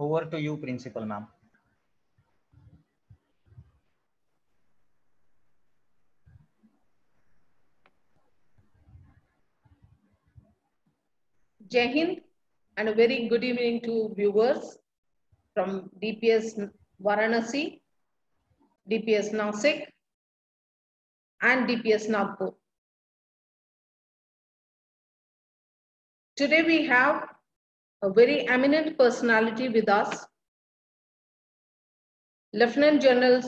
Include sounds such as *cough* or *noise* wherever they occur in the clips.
Over to you, Principal Ma'am. Jai Hind and a very good evening to viewers from DPS Varanasi, DPS Nasik, and DPS Nagpur. Today we have a very eminent personality with us, Lieutenant General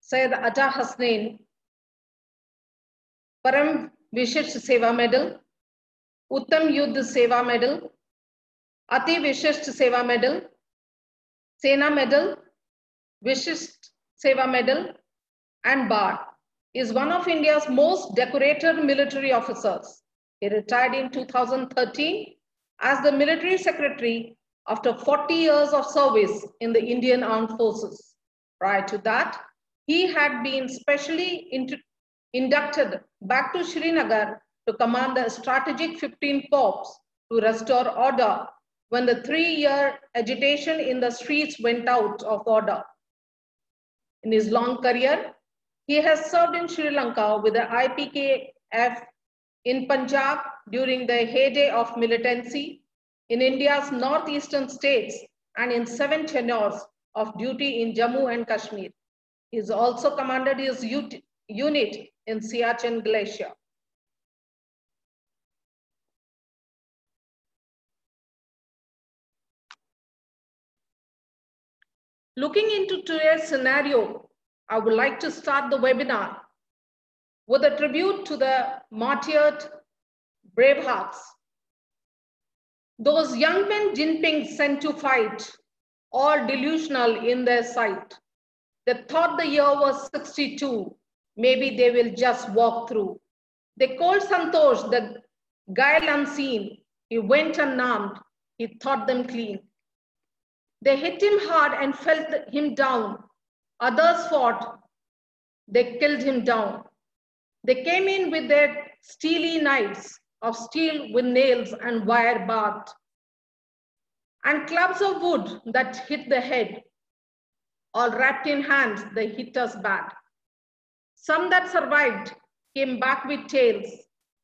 Syed Atta Hasnain, Param Vishisht Seva Medal, Uttam Yuddh Seva Medal, Ati Vishisht Seva Medal, Sena Medal, Vishisht Seva Medal, and Bar is one of India's most decorated military officers. He retired in 2013 as the military secretary after 40 years of service in the Indian Armed Forces. Prior to that, he had been specially inducted back to Srinagar to command the strategic 15 Corps to restore order when the three-year agitation in the streets went out of order. In his long career, he has served in Sri Lanka with the IPKF in Punjab during the heyday of militancy, in India's northeastern states, and in seven tenures of duty in Jammu and Kashmir. He also commanded his unit in Siachen Glacier. Looking into today's scenario, I would like to start the webinar with a tribute to the martyred brave hearts. Those young men Jinping sent to fight, all delusional in their sight. They thought the year was 62, maybe they will just walk through. They called Santosh the guile unseen. He went unarmed, he thought them clean. They hit him hard and felt him down. Others fought, they killed him down. They came in with their steely knives of steel with nails and wire barbed, and clubs of wood that hit the head, all wrapped in hands, they hit us bad. Some that survived came back with tales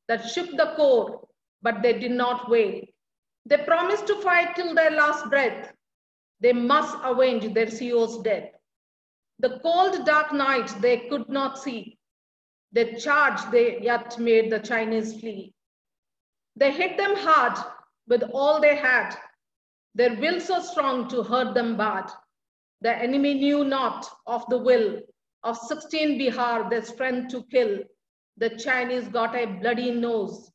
that shook the core, but they did not wait. They promised to fight till their last breath. They must avenge their CEO's death. The cold, dark night they could not see. The charge they yet made the Chinese flee. They hit them hard with all they had, their will so strong to hurt them bad. The enemy knew not of the will of 16 Bihar, their strength to kill. The Chinese got a bloody nose.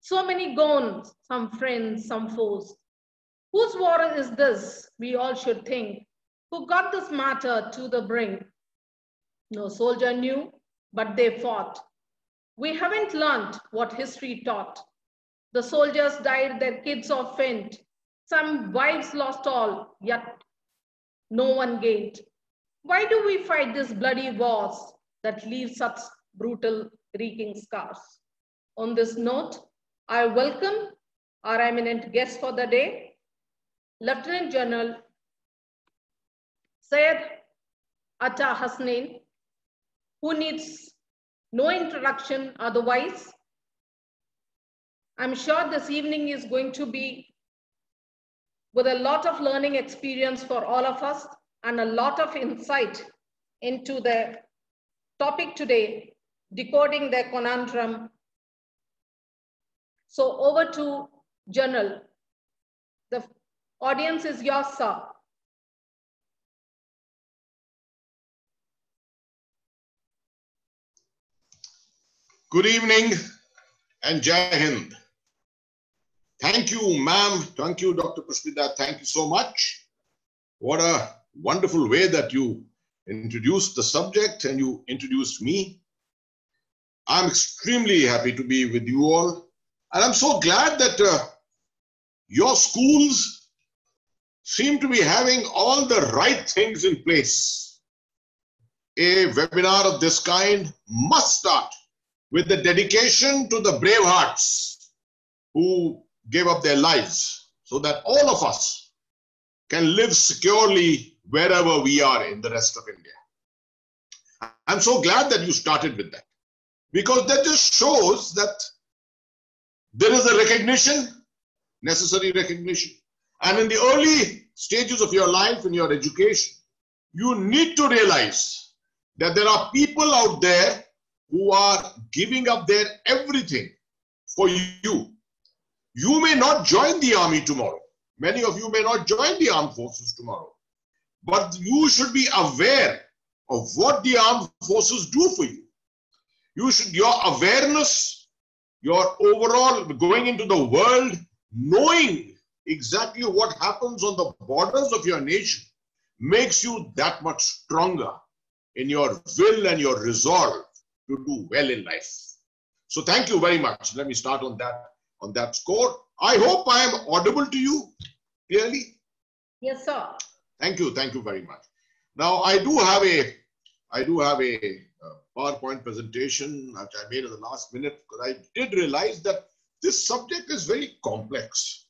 So many gone, some friends, some foes. Whose war is this? We all should think. Who got this matter to the brink? No soldier knew, but they fought. We haven't learned what history taught. The soldiers died, their kids are faint. Some wives lost all, yet no one gained. Why do we fight these bloody wars that leave such brutal, reeking scars? On this note, I welcome our eminent guest for the day, Lieutenant General Syed Atta Hasnain, who needs no introduction otherwise. I'm sure this evening is going to be with a lot of learning experience for all of us and a lot of insight into the topic today, decoding the conundrum. So over to General. The Audience is yours, sir. Good evening and Jai Hind. Thank you, ma'am. Thank you, Dr. Pushpita. Thank you so much. What a wonderful way that you introduced the subject and you introduced me. I'm extremely happy to be with you all. And I'm so glad that uh, your schools seem to be having all the right things in place. A webinar of this kind must start with the dedication to the brave hearts who gave up their lives so that all of us can live securely wherever we are in the rest of India. I'm so glad that you started with that because that just shows that there is a recognition, necessary recognition. And in the early stages of your life, in your education, you need to realize that there are people out there who are giving up their everything for you. You may not join the army tomorrow. Many of you may not join the armed forces tomorrow. But you should be aware of what the armed forces do for you. You should, your awareness, your overall going into the world, knowing exactly what happens on the borders of your nation makes you that much stronger in your will and your resolve to do well in life. So thank you very much. Let me start on that on that score. I hope I am audible to you clearly. Yes, sir. Thank you. Thank you very much. Now I do have a I do have a, a PowerPoint presentation which I made at the last minute because I did realize that this subject is very complex.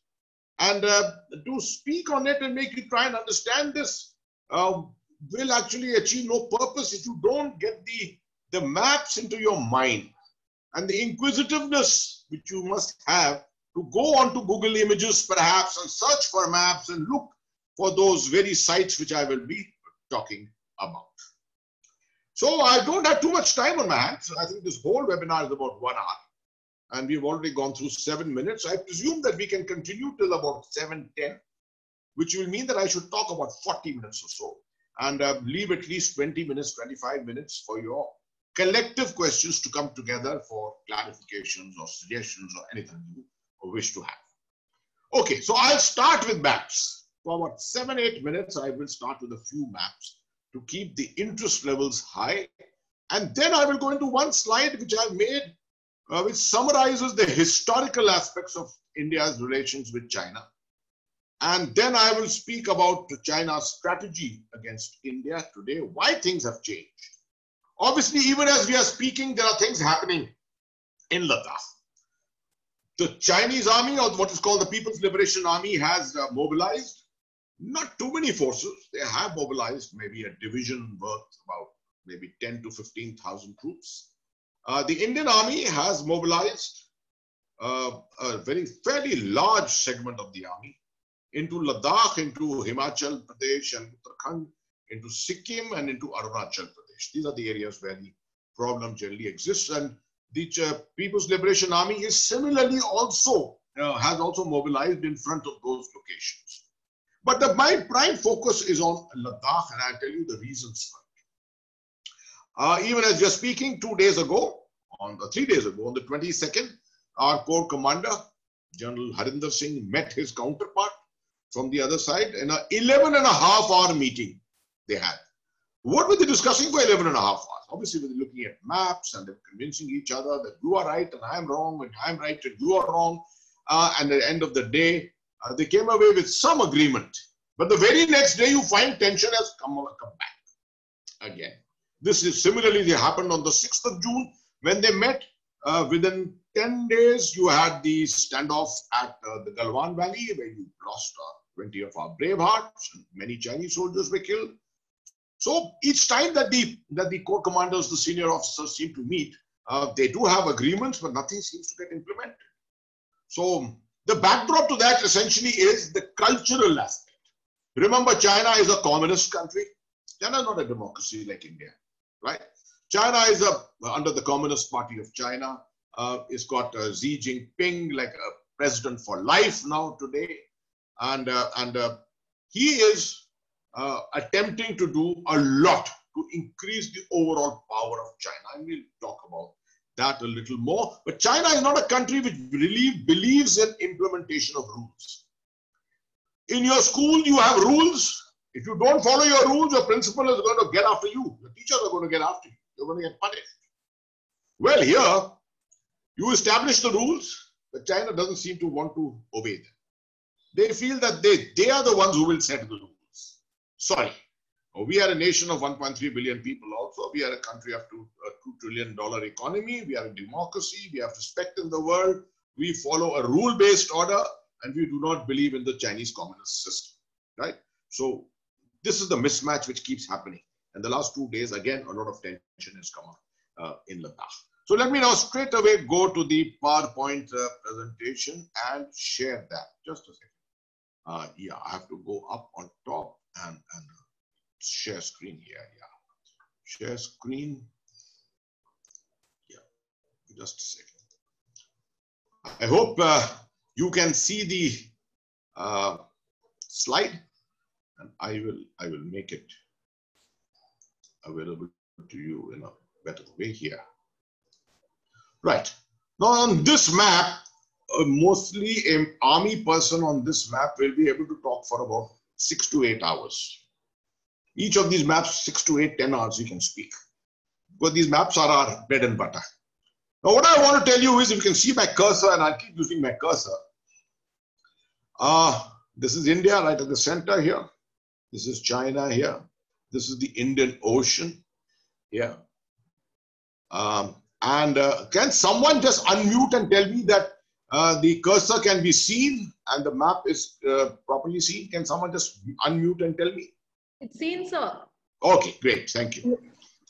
And uh, to speak on it and make you try and understand this uh, will actually achieve no purpose if you don't get the, the maps into your mind and the inquisitiveness which you must have to go onto Google Images perhaps and search for maps and look for those very sites which I will be talking about. So I don't have too much time on my hands. I think this whole webinar is about one hour and we've already gone through seven minutes. I presume that we can continue till about 7.10, which will mean that I should talk about 40 minutes or so and uh, leave at least 20 minutes, 25 minutes for your collective questions to come together for clarifications or suggestions or anything you wish to have. Okay, so I'll start with maps. For about seven, eight minutes, I will start with a few maps to keep the interest levels high. And then I will go into one slide which I've made, uh, which summarizes the historical aspects of India's relations with China. And then I will speak about China's strategy against India today, why things have changed. Obviously, even as we are speaking, there are things happening in Ladakh. The Chinese army, or what is called the People's Liberation Army, has uh, mobilized not too many forces. They have mobilized maybe a division worth about maybe 10 to 15,000 troops. Uh, the Indian army has mobilized uh, a very fairly large segment of the army into Ladakh, into Himachal Pradesh and Uttarakhand, into Sikkim and into Arunachal Pradesh. These are the areas where the problem generally exists. And the uh, People's Liberation Army is similarly also, uh, has also mobilized in front of those locations. But the, my prime focus is on Ladakh and I'll tell you the reasons for it. Uh, even as we are speaking, two days ago, on the three days ago, on the 22nd, our Corps Commander, General Harinder Singh, met his counterpart from the other side in an 11 and a half hour meeting they had. What were they discussing for 11 and a half hours? Obviously, they were looking at maps and they were convincing each other that you are right and I'm wrong and I'm right and you are wrong. Uh, and at the end of the day, uh, they came away with some agreement. But the very next day, you find tension has come, come back again. This is similarly, they happened on the 6th of June when they met. Uh, within 10 days, you had the standoff at uh, the Galwan Valley where you lost uh, 20 of our brave hearts. And many Chinese soldiers were killed. So each time that the that the corps commanders, the senior officers seem to meet, uh, they do have agreements, but nothing seems to get implemented. So the backdrop to that essentially is the cultural aspect. Remember, China is a communist country. China is not a democracy like India, right? China is a, under the Communist Party of China. Uh, it's got uh, Xi Jinping like a president for life now today and uh, and uh, he is uh, attempting to do a lot to increase the overall power of China. And we'll talk about that a little more. But China is not a country which really believes in implementation of rules. In your school, you have rules. If you don't follow your rules, your principal is going to get after you. Your teachers are going to get after you. You're going to get punished. Well, here, you establish the rules, but China doesn't seem to want to obey them they feel that they, they are the ones who will set the rules. Sorry. We are a nation of 1.3 billion people also. We are a country of two, a $2 trillion economy. We are a democracy. We have respect in the world. We follow a rule-based order and we do not believe in the Chinese communist system, right? So this is the mismatch which keeps happening. And the last two days, again, a lot of tension has come up uh, in Ladakh. So let me now straight away go to the PowerPoint uh, presentation and share that. Just a second. Uh, yeah, I have to go up on top and, and share screen here. Yeah. Share screen. Yeah, just a second. I hope uh, you can see the uh, slide and I will, I will make it available to you in a better way here. Right. Now on this map, uh, mostly an army person on this map will be able to talk for about six to eight hours. Each of these maps, six to eight, ten hours, you can speak. Because these maps are our bread and butter. Now, what I want to tell you is, if you can see my cursor, and I'll keep using my cursor. Uh, this is India right at the center here. This is China here. This is the Indian Ocean here. Um, and uh, can someone just unmute and tell me that uh, the cursor can be seen and the map is uh, properly seen? Can someone just unmute and tell me? It's seen, sir. Okay, great. Thank you.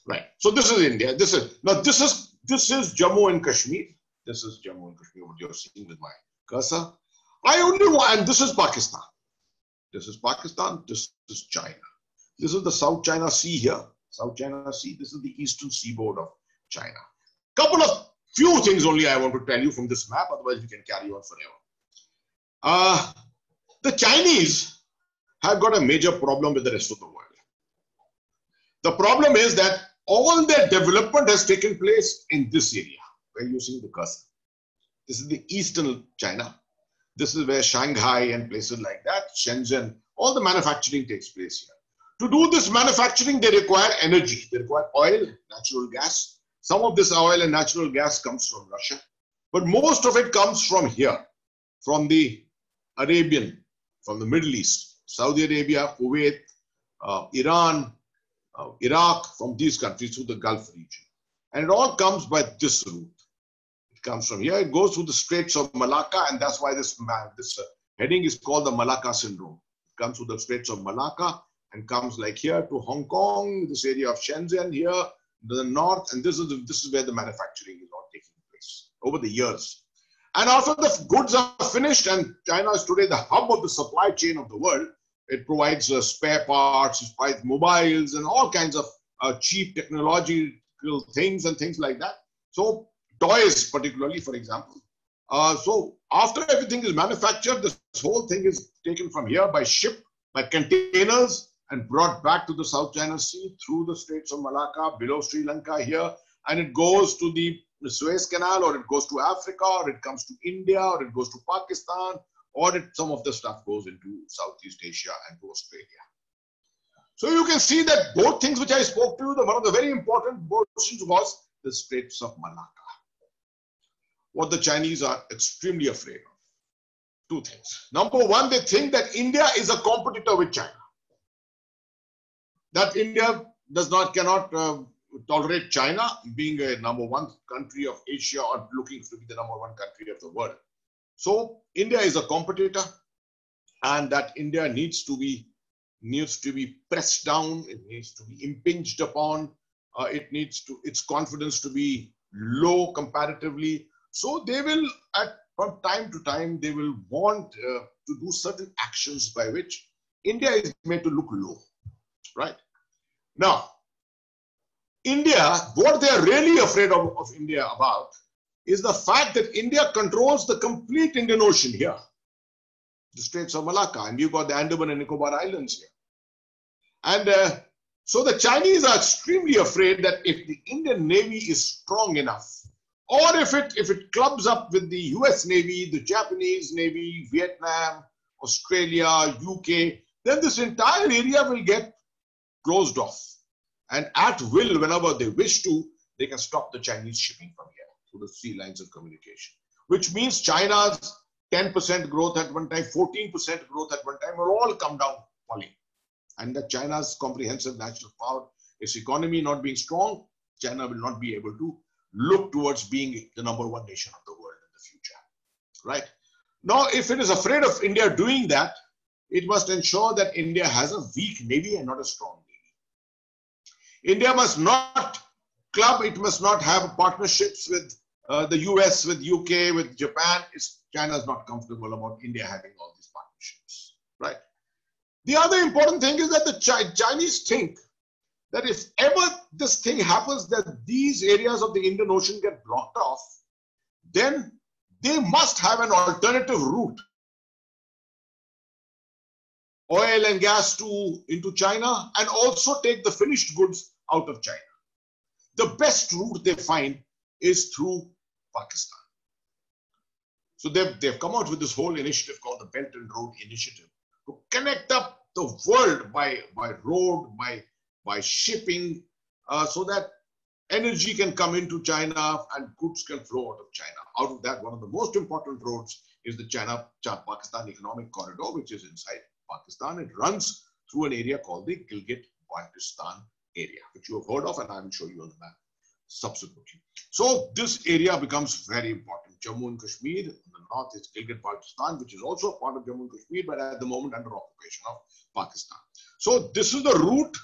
Right. So this is India. This is now this is this is Jammu and Kashmir. This is Jammu and Kashmir. What you're seeing with my cursor. I only want, and this is Pakistan. This is Pakistan. This is China. This is the South China Sea here. South China Sea. This is the eastern seaboard of China. Couple of few things only I want to tell you from this map, otherwise we can carry on forever. Uh, the Chinese have got a major problem with the rest of the world. The problem is that all their development has taken place in this area you see the cursor. This is the eastern China. This is where Shanghai and places like that, Shenzhen, all the manufacturing takes place here. To do this manufacturing, they require energy. They require oil, natural gas, some of this oil and natural gas comes from Russia, but most of it comes from here, from the Arabian, from the Middle East, Saudi Arabia, Kuwait, uh, Iran, uh, Iraq, from these countries through the Gulf region. And it all comes by this route. It comes from here, it goes through the Straits of Malacca, and that's why this, this uh, heading is called the Malacca Syndrome. It comes through the Straits of Malacca and comes like here to Hong Kong, this area of Shenzhen here, the north, and this is the, this is where the manufacturing is all taking place over the years. And after the goods are finished, and China is today the hub of the supply chain of the world, it provides uh, spare parts, it provides mobiles, and all kinds of uh, cheap technological things and things like that. So toys, particularly, for example. Uh, so after everything is manufactured, this whole thing is taken from here by ship, by containers, and brought back to the South China Sea through the Straits of Malacca, below Sri Lanka here, and it goes to the Suez Canal, or it goes to Africa, or it comes to India, or it goes to Pakistan, or it, some of the stuff goes into Southeast Asia and to Australia. So you can see that both things which I spoke to the, one of the very important portions was the Straits of Malacca. What the Chinese are extremely afraid of. Two things. Number one, they think that India is a competitor with China that India does not cannot uh, tolerate China being a number one country of Asia or looking to be the number one country of the world. So India is a competitor, and that India needs to be needs to be pressed down. It needs to be impinged upon. Uh, it needs to its confidence to be low comparatively. So they will at from time to time they will want uh, to do certain actions by which India is made to look low, right? Now, India, what they are really afraid of, of India about is the fact that India controls the complete Indian Ocean here, the Straits of Malacca, and you've got the Andaman and Nicobar Islands here. And uh, so the Chinese are extremely afraid that if the Indian Navy is strong enough, or if it if it clubs up with the US Navy, the Japanese Navy, Vietnam, Australia, UK, then this entire area will get closed off. And at will, whenever they wish to, they can stop the Chinese shipping from here through the sea lines of communication, which means China's 10% growth at one time, 14% growth at one time will all come down falling. And that China's comprehensive national power, its economy not being strong, China will not be able to look towards being the number one nation of the world in the future. Right? Now, if it is afraid of India doing that, it must ensure that India has a weak navy and not a strong. India must not club, it must not have partnerships with uh, the US, with UK, with Japan. China is not comfortable about India having all these partnerships, right? The other important thing is that the Chinese think that if ever this thing happens that these areas of the Indian Ocean get blocked off, then they must have an alternative route oil and gas to into China and also take the finished goods out of China. The best route they find is through Pakistan. So they've, they've come out with this whole initiative called the Belt and Road Initiative to connect up the world by, by road, by, by shipping, uh, so that energy can come into China and goods can flow out of China. Out of that, one of the most important roads is the China-Pakistan Economic Corridor, which is inside Pakistan. It runs through an area called the Gilgit-Baltistan area, which you have heard of, and I will show you on the map subsequently. So this area becomes very important. Jammu and Kashmir, in the north is Gilgit-Baltistan, which is also part of Jammu and Kashmir, but at the moment under occupation of Pakistan. So this is the route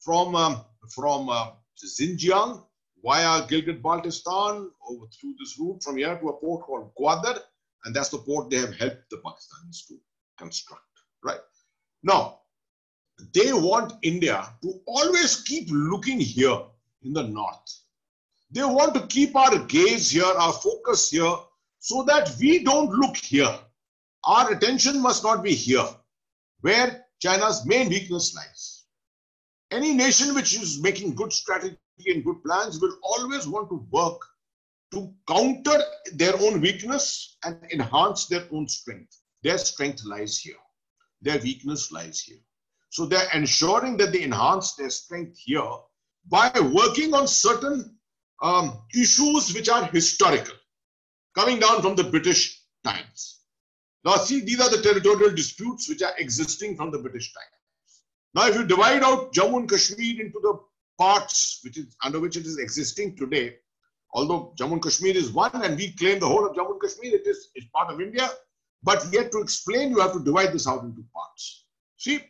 from, um, from uh, Xinjiang via Gilgit-Baltistan over through this route from here to a port called Gwadar, and that's the port they have helped the Pakistanis to construct, right? Now, they want India to always keep looking here in the north. They want to keep our gaze here, our focus here, so that we don't look here. Our attention must not be here, where China's main weakness lies. Any nation which is making good strategy and good plans will always want to work to counter their own weakness and enhance their own strength. Their strength lies here. Their weakness lies here. So they're ensuring that they enhance their strength here by working on certain um, issues which are historical, coming down from the British times. Now, see, these are the territorial disputes which are existing from the British times. Now, if you divide out Jammu and Kashmir into the parts which is under which it is existing today, although Jammu and Kashmir is one and we claim the whole of Jammu and Kashmir, it is it's part of India. But yet to explain, you have to divide this out into parts. See,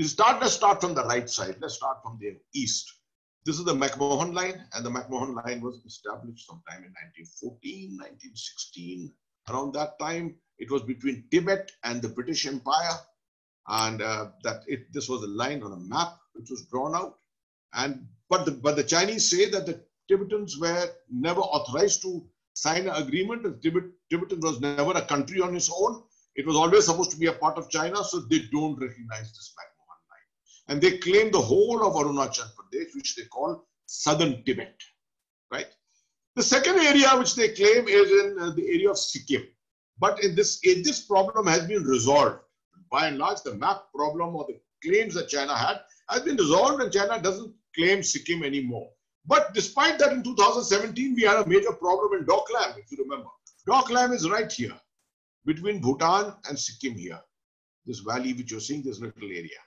start, let's start from the right side. Let's start from the east. This is the McMahon line, and the McMahon line was established sometime in 1914, 1916. Around that time, it was between Tibet and the British Empire, and uh, that it, this was a line on a map which was drawn out. And but the but the Chinese say that the Tibetans were never authorized to sign an agreement. Tibet, Tibetan was never a country on its own. It was always supposed to be a part of China, so they don't recognize this line. And they claim the whole of Arunachal Pradesh, which they call southern Tibet, right? The second area which they claim is in uh, the area of Sikkim. But in this, in this problem has been resolved. By and large, the map problem or the claims that China had has been resolved and China doesn't claim Sikkim anymore. But despite that, in 2017, we had a major problem in Doklam, if you remember. Doklam is right here, between Bhutan and Sikkim here. This valley which you're seeing, this little area.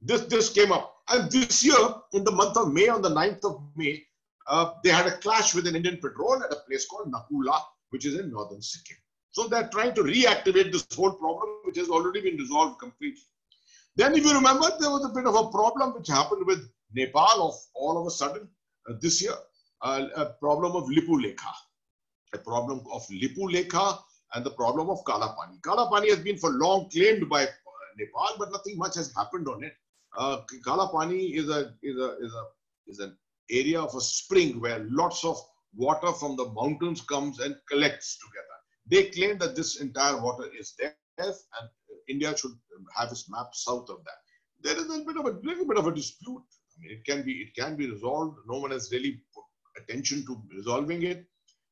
This, this came up. And this year, in the month of May, on the 9th of May, uh, they had a clash with an Indian patrol at a place called Nakula, which is in northern Sikkim. So they're trying to reactivate this whole problem, which has already been resolved completely. Then, if you remember, there was a bit of a problem which happened with Nepal of all of a sudden uh, this year, uh, a problem of Lipu Lekha, a problem of Lipu Lekha and the problem of Kalapani. Kalapani has been for long claimed by Nepal, but nothing much has happened on it. Uh, Kalapani is a is a is a is an area of a spring where lots of water from the mountains comes and collects together. They claim that this entire water is there and India should have its map south of that. There is a bit of a little bit of a dispute. I mean, it can be it can be resolved. No one has really put attention to resolving it.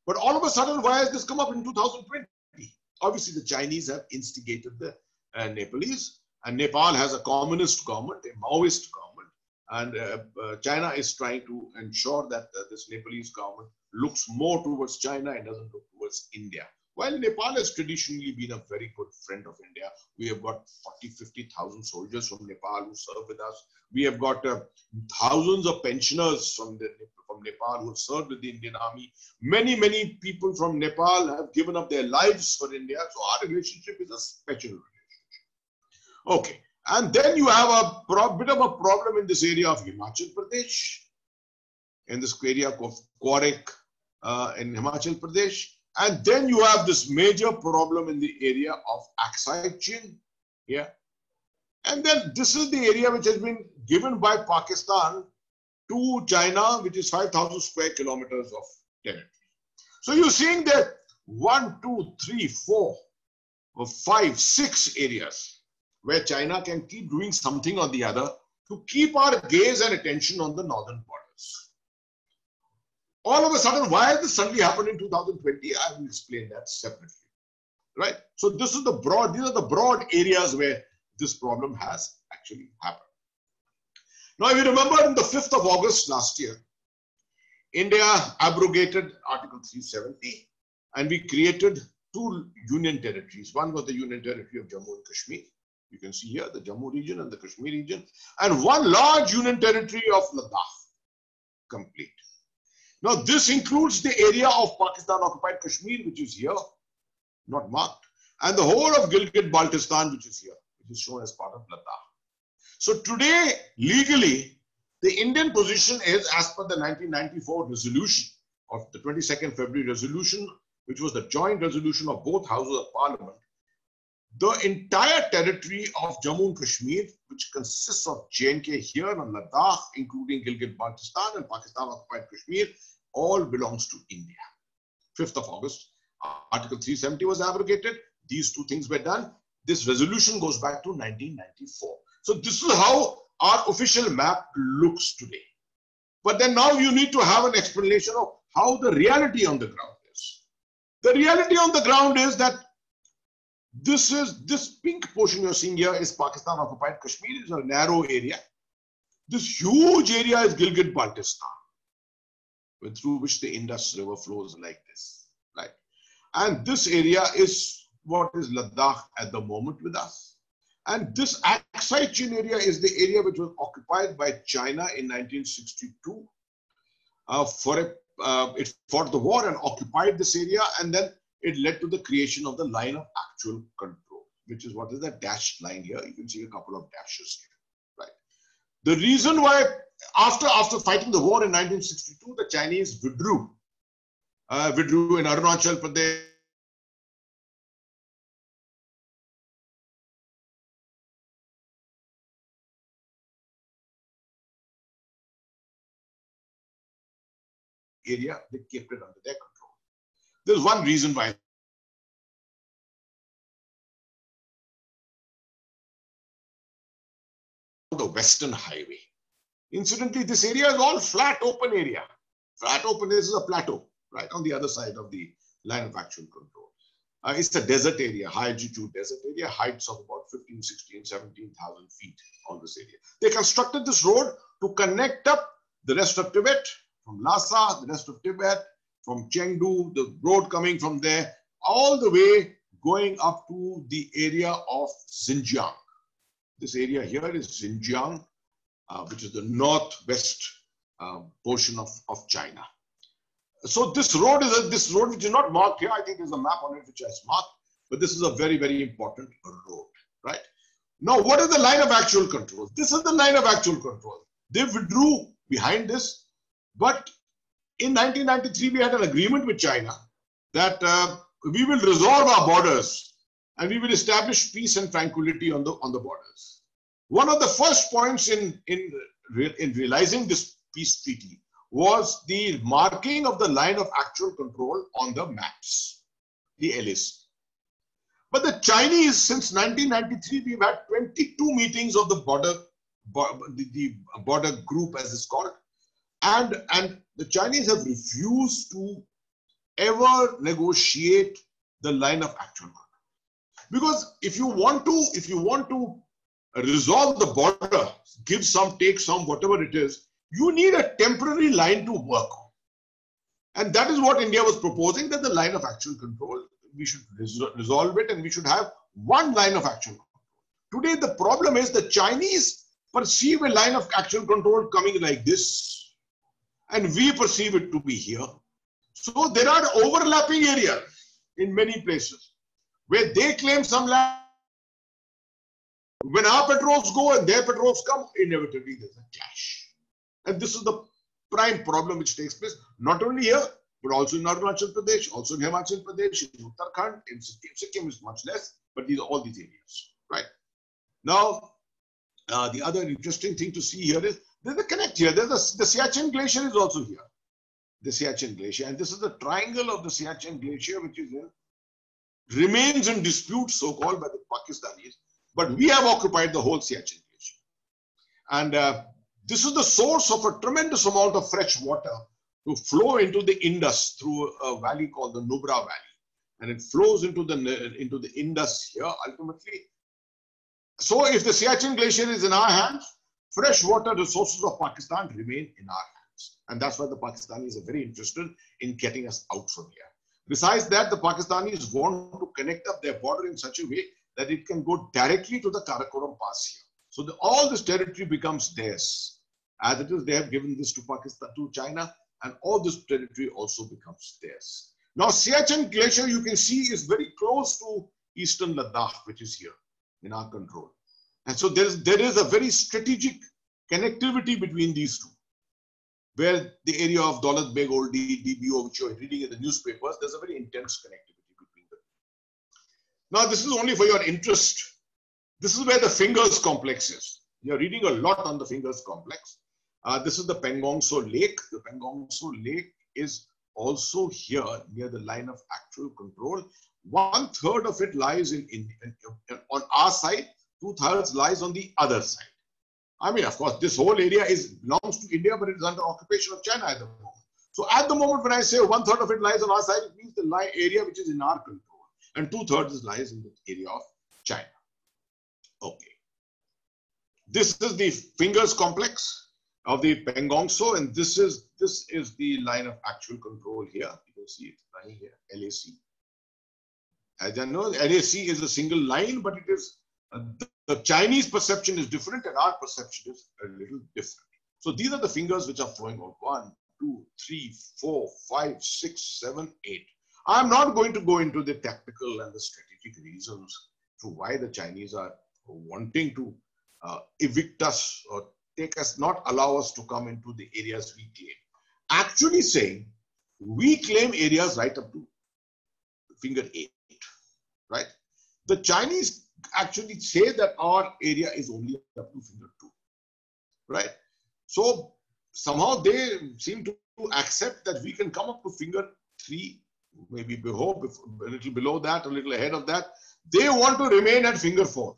But all of a sudden, why has this come up in 2020? Obviously, the Chinese have instigated the uh, Nepalese, and Nepal has a communist government, a Maoist government, and uh, uh, China is trying to ensure that uh, this Nepalese government looks more towards China and doesn't look towards India. While Nepal has traditionally been a very good friend of India, we have got 40, 50,000 soldiers from Nepal who serve with us. We have got uh, thousands of pensioners from, the, from Nepal who have served with the Indian army. Many, many people from Nepal have given up their lives for India. So our relationship is a special relationship. Okay. And then you have a bit of a problem in this area of Himachal Pradesh, in this area of Kaurik uh, in Himachal Pradesh. And then you have this major problem in the area of Aksai Chin here. And then this is the area which has been given by Pakistan to China, which is 5,000 square kilometers of territory. So you're seeing that one, two, three, four, five, six areas where China can keep doing something or the other to keep our gaze and attention on the northern borders. All of a sudden, why this suddenly happened in 2020? I will explain that separately. Right? So this is the broad, these are the broad areas where this problem has actually happened. Now, if you remember on the 5th of August last year, India abrogated Article 370 and we created two union territories. One was the union territory of Jammu and Kashmir. You can see here the Jammu region and the Kashmir region, and one large union territory of Ladakh, complete. Now, this includes the area of Pakistan occupied Kashmir, which is here, not marked, and the whole of Gilgit Baltistan, which is here, which is shown as part of Ladakh. So, today, legally, the Indian position is as per the 1994 resolution of the 22nd February resolution which was the joint resolution of both houses of parliament, the entire territory of Jammu and Kashmir, which consists of J&K here and Ladakh, including Gilgit-Baltistan and Pakistan-occupied Kashmir, all belongs to India. 5th of August, Article 370 was abrogated. These two things were done. This resolution goes back to 1994. So this is how our official map looks today. But then now you need to have an explanation of how the reality on the ground is. the reality on the ground is that this is this pink portion you're seeing here is Pakistan occupied Kashmir. It's a narrow area. This huge area is Gilgit Baltistan, through which the Indus River flows like this, right? And this area is what is Ladakh at the moment with us. And this Aksai Chin area is the area which was occupied by China in 1962 uh, for a uh, it fought the war and occupied this area, and then it led to the creation of the line of actual control, which is what is the dashed line here. You can see a couple of dashes here, right? The reason why after after fighting the war in 1962, the Chinese withdrew, uh, withdrew in Arunachal Pradesh. area, they kept it under their control. There's one reason why the Western Highway. Incidentally, this area is all flat open area. Flat open, is a plateau, right on the other side of the line of actual control. Uh, it's a desert area, high altitude desert area, heights of about 15, 16, 17,000 feet on this area. They constructed this road to connect up the rest of Tibet from Lhasa, the rest of Tibet, from Chengdu, the road coming from there, all the way going up to the area of Xinjiang. This area here is Xinjiang, uh, which is the northwest uh, portion of, of China. So this road is a, this road which is not marked here. I think there's a map on it which is marked, but this is a very, very important road, right? Now, what is the line of actual control? This is the line of actual control. They withdrew behind this but in 1993, we had an agreement with China that uh, we will resolve our borders and we will establish peace and tranquility on the, on the borders. One of the first points in, in, in realizing this peace treaty was the marking of the line of actual control on the maps, the LAC. But the Chinese, since 1993, we've had 22 meetings of the border, the, the border group, as it's called, and, and the Chinese have refused to ever negotiate the line of actual control. Because if you want to, if you want to resolve the border, give some, take some, whatever it is, you need a temporary line to work on. And that is what India was proposing, that the line of actual control, we should resolve it and we should have one line of actual control. Today, the problem is the Chinese perceive a line of actual control coming like this and we perceive it to be here. So there are overlapping areas in many places where they claim some land, When our patrols go and their patrols come, inevitably there's a clash. And this is the prime problem which takes place not only here, but also in Arunachal Pradesh, also in Himachal Pradesh, in Uttarakhand, in Sikkim. Is much less, but these are all these areas, right? Now, uh, the other interesting thing to see here is there's a connect here. There's a, the Siachen Glacier is also here. The Siachen Glacier. And this is the triangle of the Siachen Glacier, which is in, remains in dispute, so-called, by the Pakistanis. But we have occupied the whole Siachen Glacier. And uh, this is the source of a tremendous amount of fresh water to flow into the Indus through a valley called the Nubra Valley. And it flows into the, into the Indus here ultimately. So if the Siachen Glacier is in our hands, freshwater resources of Pakistan remain in our hands. And that's why the Pakistanis are very interested in getting us out from here. Besides that, the Pakistanis want to connect up their border in such a way that it can go directly to the Karakoram Pass here. So the, all this territory becomes theirs. As it is, they have given this to Pakistan, to China, and all this territory also becomes theirs. Now, Siachen Glacier, you can see, is very close to eastern Ladakh, which is here in our control. And so there is, there is a very strategic connectivity between these two, where the area of Daulat Beg Oldi, DBO, which you're reading in the newspapers, there's a very intense connectivity between them. Now, this is only for your interest. This is where the Fingers complex is. You're reading a lot on the Fingers complex. Uh, this is the Pangong Tso Lake. The Pangong Tso Lake is also here near the line of actual control. One third of it lies in, in, in on our side, two thirds lies on the other side. I mean, of course, this whole area is belongs to India, but it is under occupation of China at the moment. So at the moment, when I say one third of it lies on our side, it means the area which is in our control, and two thirds lies in the area of China. Okay. This is the fingers complex of the Pangong Tso, and this is this is the line of actual control here. You can see it running here, LAC. As I know, LAC is a single line, but it is the, the Chinese perception is different, and our perception is a little different. So these are the fingers which are flowing out. One, two, three, four, five, six, seven, eight. I'm not going to go into the tactical and the strategic reasons to why the Chinese are wanting to uh, evict us or take us, not allow us to come into the areas we claim. Actually saying, we claim areas right up to finger eight, right? The Chinese actually say that our area is only up to finger two, right? So somehow they seem to accept that we can come up to finger three, maybe below, a little below that, a little ahead of that. They want to remain at finger four.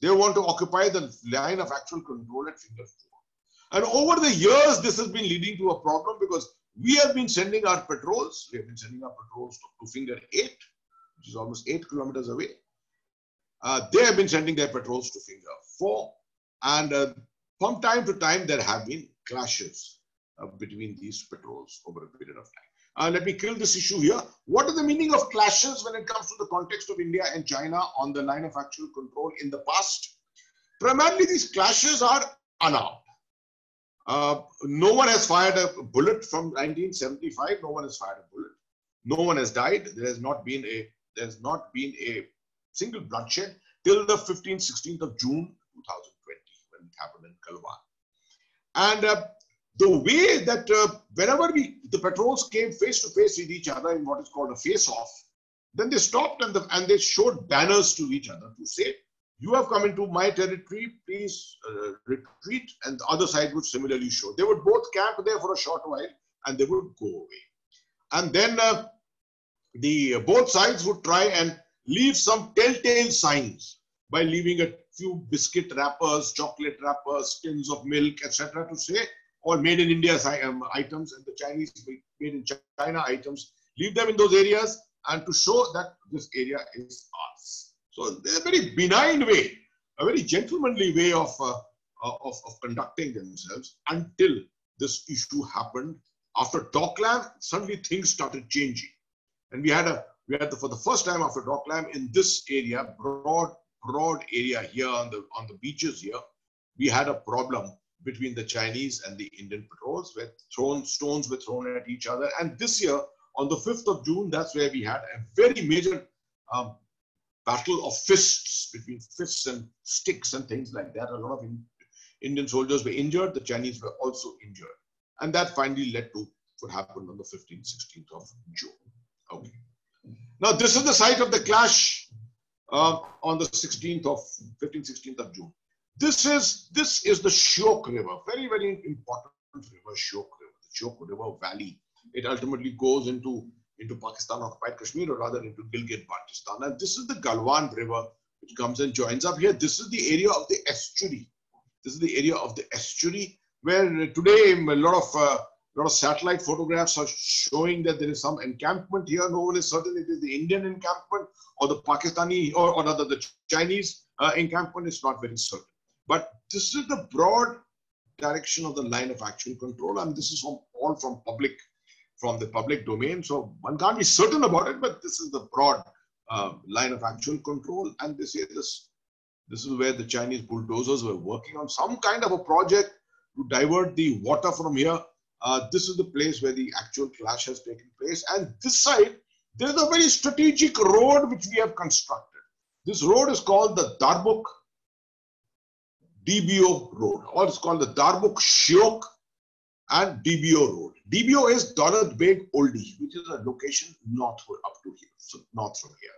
They want to occupy the line of actual control at finger four. And over the years, this has been leading to a problem because we have been sending our patrols, we have been sending our patrols to, to finger eight, which is almost eight kilometers away. Uh, they have been sending their patrols to finger four. And uh, from time to time, there have been clashes uh, between these patrols over a period of time. Uh, let me kill this issue here. What is the meaning of clashes when it comes to the context of India and China on the line of actual control in the past? Primarily, these clashes are unarmed. Uh, no one has fired a bullet from 1975. No one has fired a bullet. No one has died. There has not been a there has not been a single bloodshed till the 15th, 16th of June 2020 when it happened in Galwan. And uh, the way that uh, whenever we the patrols came face to face with each other in what is called a face off, then they stopped and, the, and they showed banners to each other to say, you have come into my territory, please uh, retreat. And the other side would similarly show. They would both camp there for a short while and they would go away. And then uh, the uh, both sides would try and leave some telltale signs by leaving a few biscuit wrappers, chocolate wrappers, tins of milk, etc. to say, or made in India um, items and the Chinese made in China items, leave them in those areas and to show that this area is ours. So there's a very benign way, a very gentlemanly way of, uh, of, of conducting themselves until this issue happened. After Doklam, suddenly things started changing. And we had a, we had the, for the first time after Doklam in this area, broad, broad area here on the, on the beaches here, we had a problem between the Chinese and the Indian patrols where thrown, stones were thrown at each other. And this year, on the 5th of June, that's where we had a very major um, battle of fists between fists and sticks and things like that. A lot of in, Indian soldiers were injured. The Chinese were also injured. And that finally led to what happened on the 15th, 16th of June. Okay. Now, this is the site of the clash uh, on the 16th of 15th, 16th of June. This is this is the Shyok River, very very important river, Shyok River, the Shyok River Valley. It ultimately goes into into Pakistan occupied Kashmir, or rather into Gilgit Baltistan. And this is the Galwan River, which comes and joins up here. This is the area of the estuary. This is the area of the estuary where today a lot of uh, a lot of satellite photographs are showing that there is some encampment here. No one is certain it is the Indian encampment or the Pakistani or, or rather the Chinese uh, encampment is not very certain. But this is the broad direction of the line of action control, and this is from, all from public from the public domain. So one can't be certain about it, but this is the broad uh, line of actual control. And they say this this is where the Chinese bulldozers were working on some kind of a project to divert the water from here uh, this is the place where the actual clash has taken place. And this side, there is a very strategic road which we have constructed. This road is called the Darbuk DBO Road, or it's called the Darbuk Shyok and DBO Road. DBO is Daulat Beg Oldi, which is a location northward up to here, so north from here.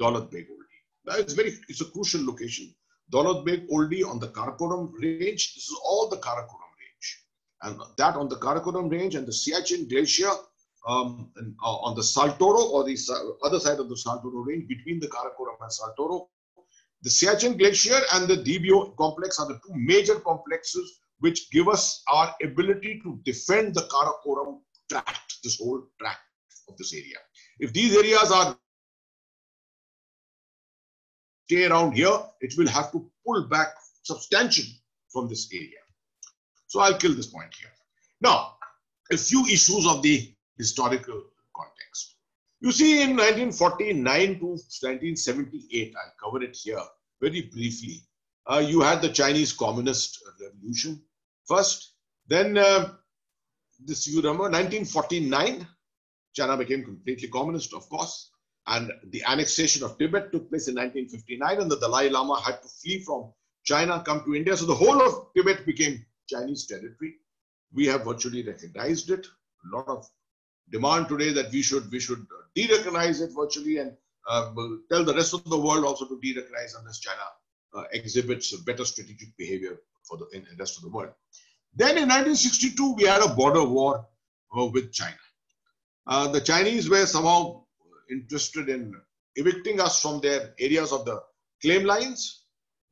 Daulat Beg Oldi. It's very, it's a crucial location. Daulat Beg Oldi on the Karakoram range. This is all the Karakoram and that on the Karakoram range and the Siachen Glacier um, and, uh, on the Saltoro or the other side of the Saltoro range between the Karakoram and Saltoro. The Siachen Glacier and the DBO complex are the two major complexes which give us our ability to defend the Karakoram tract, this whole tract of this area. If these areas are stay around here, it will have to pull back substantially from this area. So I'll kill this point here. Now, a few issues of the historical context. You see, in 1949 to 1978, I'll cover it here very briefly. Uh, you had the Chinese Communist Revolution first. Then, uh, this you remember, 1949, China became completely communist, of course. And the annexation of Tibet took place in 1959, and the Dalai Lama had to flee from China, come to India. So the whole of Tibet became Chinese territory. We have virtually recognized it. A lot of demand today that we should we should de-recognize it virtually and uh, tell the rest of the world also to de-recognize unless China uh, exhibits better strategic behavior for the, in rest of the world. Then in 1962, we had a border war uh, with China. Uh, the Chinese were somehow interested in evicting us from their areas of the claim lines.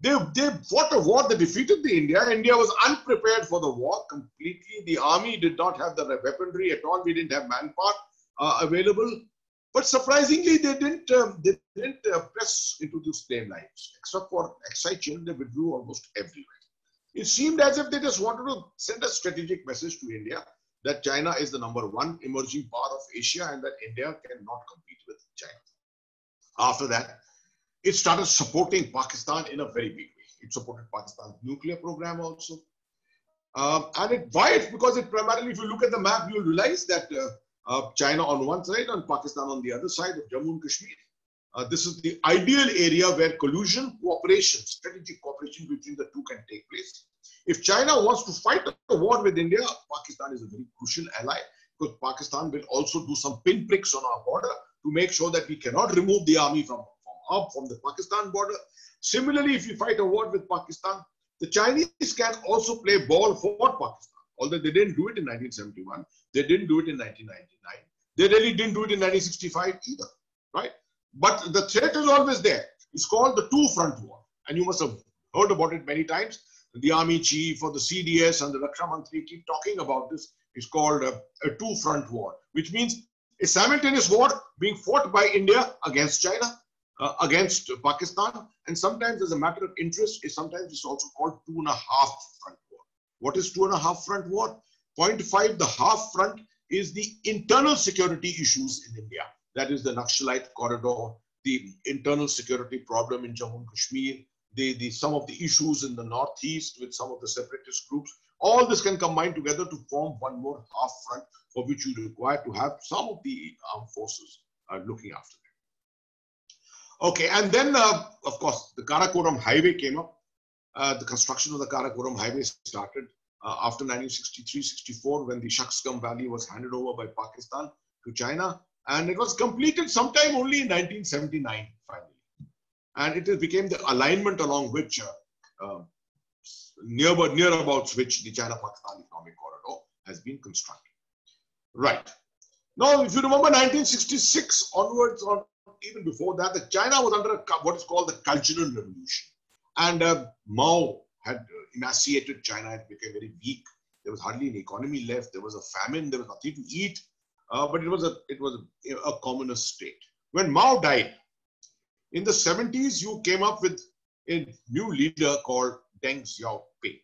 They, they fought a war, they defeated the India. India was unprepared for the war completely. The army did not have the weaponry at all. We didn't have manpower uh, available. But surprisingly, they didn't, um, they didn't uh, press into those claim lines. Except for Aksai Chin, they withdrew almost everywhere. It seemed as if they just wanted to send a strategic message to India that China is the number one emerging power of Asia and that India cannot compete with China. After that, it started supporting Pakistan in a very big way. It supported Pakistan's nuclear program also. Um, and it, why? It's because it primarily, if you look at the map, you'll realize that uh, uh, China on one side and Pakistan on the other side of Jammu and Kashmir. Uh, this is the ideal area where collusion, cooperation, strategic cooperation between the two can take place. If China wants to fight a war with India, Pakistan is a very crucial ally because Pakistan will also do some pinpricks on our border to make sure that we cannot remove the army from up from the Pakistan border. Similarly, if you fight a war with Pakistan, the Chinese can also play ball for Pakistan. Although they didn't do it in 1971, they didn't do it in 1999. They really didn't do it in 1965 either, right? But the threat is always there. It's called the two-front war, and you must have heard about it many times. The army chief or the CDS and the Raksha Mantri keep talking about this. It's called a, a two-front war, which means a simultaneous war being fought by India against China uh, against Pakistan. And sometimes, as a matter of interest, is sometimes it's also called two and a half front war. What is two and a half front war? Point five, the half front is the internal security issues in India. That is the Naxalite corridor, the internal security problem in Jammu and Kashmir, the, the, some of the issues in the northeast with some of the separatist groups. All this can combine together to form one more half front for which you require to have some of the armed forces uh, looking after Okay, and then, uh, of course, the Karakoram Highway came up. Uh, the construction of the Karakoram Highway started uh, after 1963-64 when the Shaksgam Valley was handed over by Pakistan to China. And it was completed sometime only in 1979, finally. And it became the alignment along which, uh, uh, near, nearabouts which the China-Pakistan Economic Corridor has been constructed. Right. Now, if you remember 1966 onwards, or even before that, the China was under a, what is called the Cultural Revolution. And uh, Mao had uh, emaciated China. It became very weak. There was hardly an economy left. There was a famine. There was nothing to eat. Uh, but it was a it was a, a communist state. When Mao died, in the 70s, you came up with a new leader called Deng Xiaoping.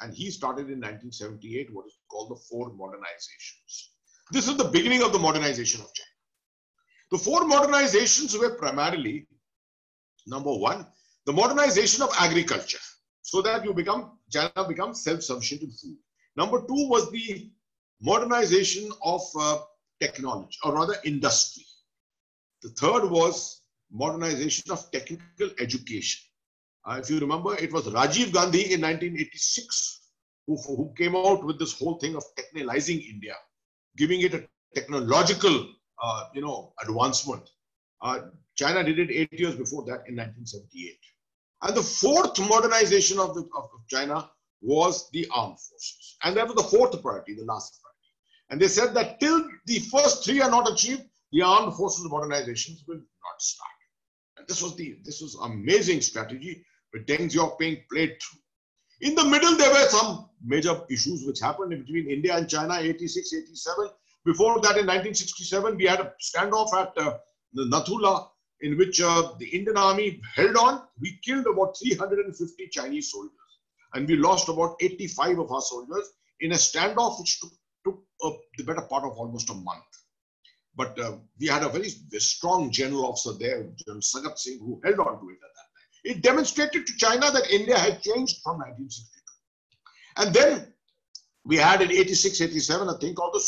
And he started in 1978 what is called the four modernizations. This is the beginning of the modernization of China. The four modernizations were primarily, number one, the modernization of agriculture so that you become, China becomes self-sufficient in food. Number two was the modernization of uh, technology or rather industry. The third was modernization of technical education. Uh, if you remember, it was Rajiv Gandhi in 1986 who, who came out with this whole thing of technologizing India, giving it a technological, uh, you know, advancement. Uh, China did it eight years before that in 1978. And the fourth modernization of, the, of China was the armed forces. And that was the fourth priority, the last priority. And they said that till the first three are not achieved, the armed forces modernizations will not start. And this was the this was amazing strategy which Deng Xiaoping played through. In the middle, there were some major issues which happened between India and China, 86, 87. Before that, in 1967, we had a standoff at uh, Nathula in which uh, the Indian army held on. We killed about 350 Chinese soldiers and we lost about 85 of our soldiers in a standoff which took, took uh, the better part of almost a month. But uh, we had a very, strong general officer there, General Sagat Singh, who held on to it at that time. It demonstrated to China that India had changed from 1962. And then we had in 86, 87 a thing called the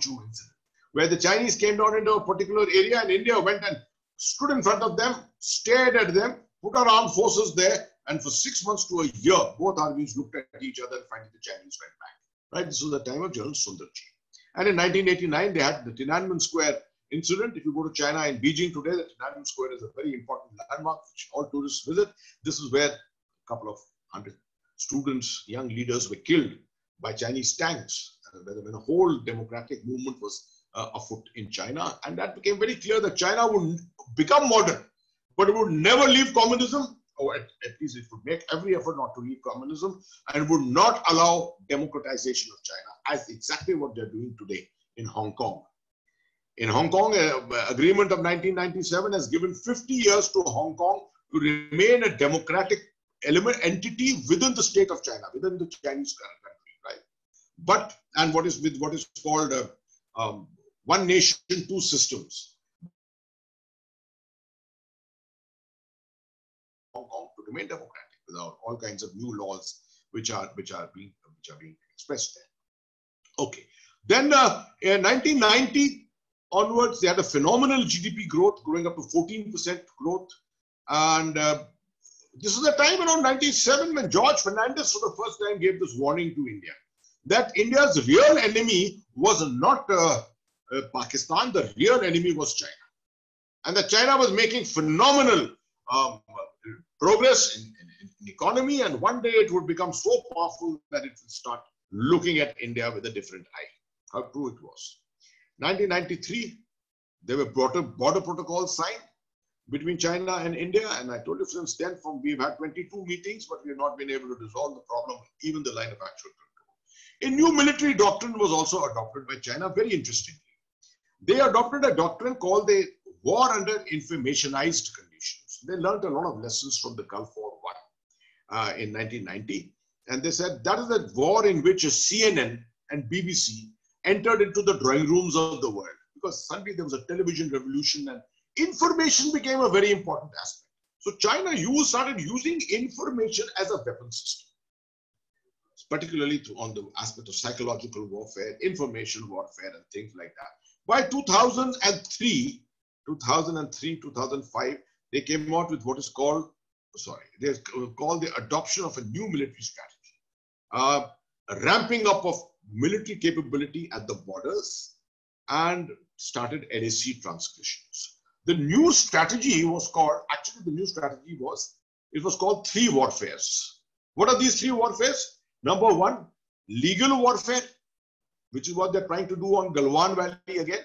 Chu incident, where the Chinese came down into a particular area and India went and stood in front of them, stared at them, put our armed forces there, and for six months to a year, both armies looked at each other and finally the Chinese went back. Right? This was the time of General Sundarji. And in 1989, they had the Tiananmen Square incident. If you go to China in Beijing today, the Tiananmen Square is a very important landmark which all tourists visit. This is where a couple of hundred students, young leaders were killed by Chinese tanks when a whole democratic movement was uh, afoot in China. And that became very clear that China would become modern, but it would never leave communism, or at, at, least it would make every effort not to leave communism, and would not allow democratization of China, as exactly what they're doing today in Hong Kong. In Hong Kong, uh, agreement of 1997 has given 50 years to Hong Kong to remain a democratic element entity within the state of China, within the Chinese country? But and what is with what is called uh, um, one nation, two systems. Hong Kong to remain democratic without all kinds of new laws which are which are being which are being expressed there. Okay. Then uh, in 1990 onwards, they had a phenomenal GDP growth, growing up to 14% growth. And uh, this is the time around 97 when George Fernandes for the first time gave this warning to India that India's real enemy was not uh, uh, Pakistan, the real enemy was China. And that China was making phenomenal um, progress in, in, in, economy, and one day it would become so powerful that it would start looking at India with a different eye. How true it was. 1993, there were border, border protocols signed between China and India, and I told you since then, from we've had 22 meetings, but we have not been able to resolve the problem, even the line of actual. A new military doctrine was also adopted by China, very interestingly they adopted a doctrine called the war under informationized conditions. They learned a lot of lessons from the Gulf War One uh, in 1990. And they said that is a war in which CNN and BBC entered into the drawing rooms of the world. Because suddenly there was a television revolution and information became a very important aspect. So China used, started using information as a weapon system, particularly on the aspect of psychological warfare, information warfare, and things like that. By 2003, 2003, 2005, they came out with what is called, sorry, they called the adoption of a new military strategy. Uh, ramping up of military capability at the borders and started LAC transgressions. The new strategy was called, actually the new strategy was, it was called three warfares. What are these three warfares? Number one, legal warfare, which is what they're trying to do on Galwan Valley again,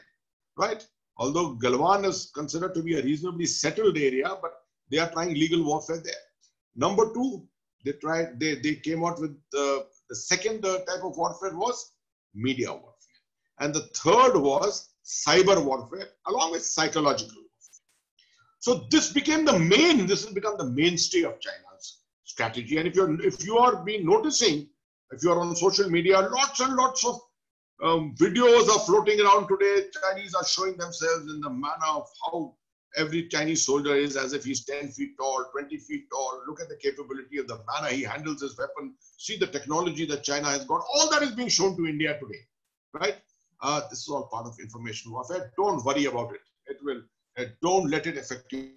right? Although Galwan is considered to be a reasonably settled area, but they are trying legal warfare there. Number two, they tried, they, they came out with the, the second uh, type of warfare was media warfare. And the third was cyber warfare, along with psychological warfare. So this became the main, this has become the mainstay of China's strategy. And if you're if you are being noticing, if you're on social media, lots and lots of um, videos are floating around today. Chinese are showing themselves in the manner of how every Chinese soldier is as if he's 10 feet tall, 20 feet tall. Look at the capability of the manner he handles his weapon. See the technology that China has got. All that is being shown to India today, right? Uh, this is all part of information warfare. Don't worry about it. It will, uh, don't let it affect you.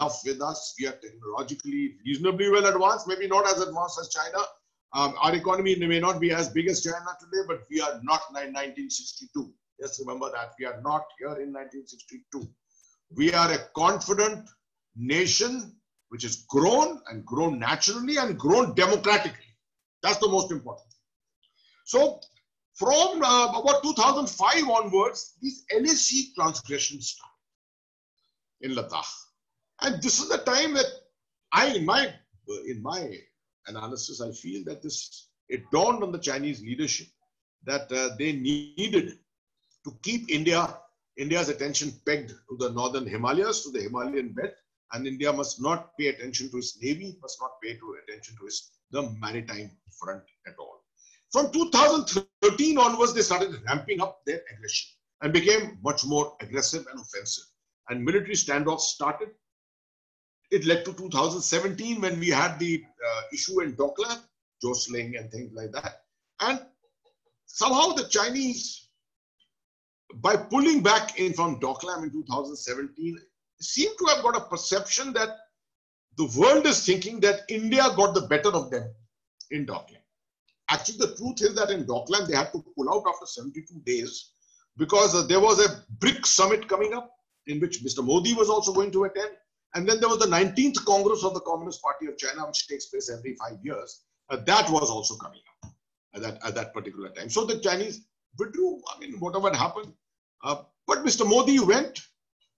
Enough with us. We are technologically reasonably well advanced, maybe not as advanced as China, um, our economy may not be as big as China today, but we are not in 1962. Just remember that we are not here in 1962. We are a confident nation which has grown and grown naturally and grown democratically. That's the most important. So from uh, about 2005 onwards, these LAC transgressions start in Ladakh. And this is the time that I, in my, in my analysis, I feel that this it dawned on the Chinese leadership that uh, they needed to keep India India's attention pegged to the northern Himalayas, to the Himalayan belt, and India must not pay attention to its navy, must not pay attention to its the maritime front at all. From 2013 onwards, they started ramping up their aggression and became much more aggressive and offensive. And military standoffs started it led to 2017 when we had the uh, issue in Doklam, jostling and things like that. And somehow the Chinese, by pulling back in from Doklam in 2017, seem to have got a perception that the world is thinking that India got the better of them in Doklam. Actually, the truth is that in Doklam, they had to pull out after 72 days because uh, there was a BRIC summit coming up in which Mr. Modi was also going to attend. And then there was the 19th Congress of the Communist Party of China, which takes place every five years. Uh, that was also coming up at that, at that particular time. So the Chinese withdrew. I mean, whatever happened. Uh, but Mr. Modi went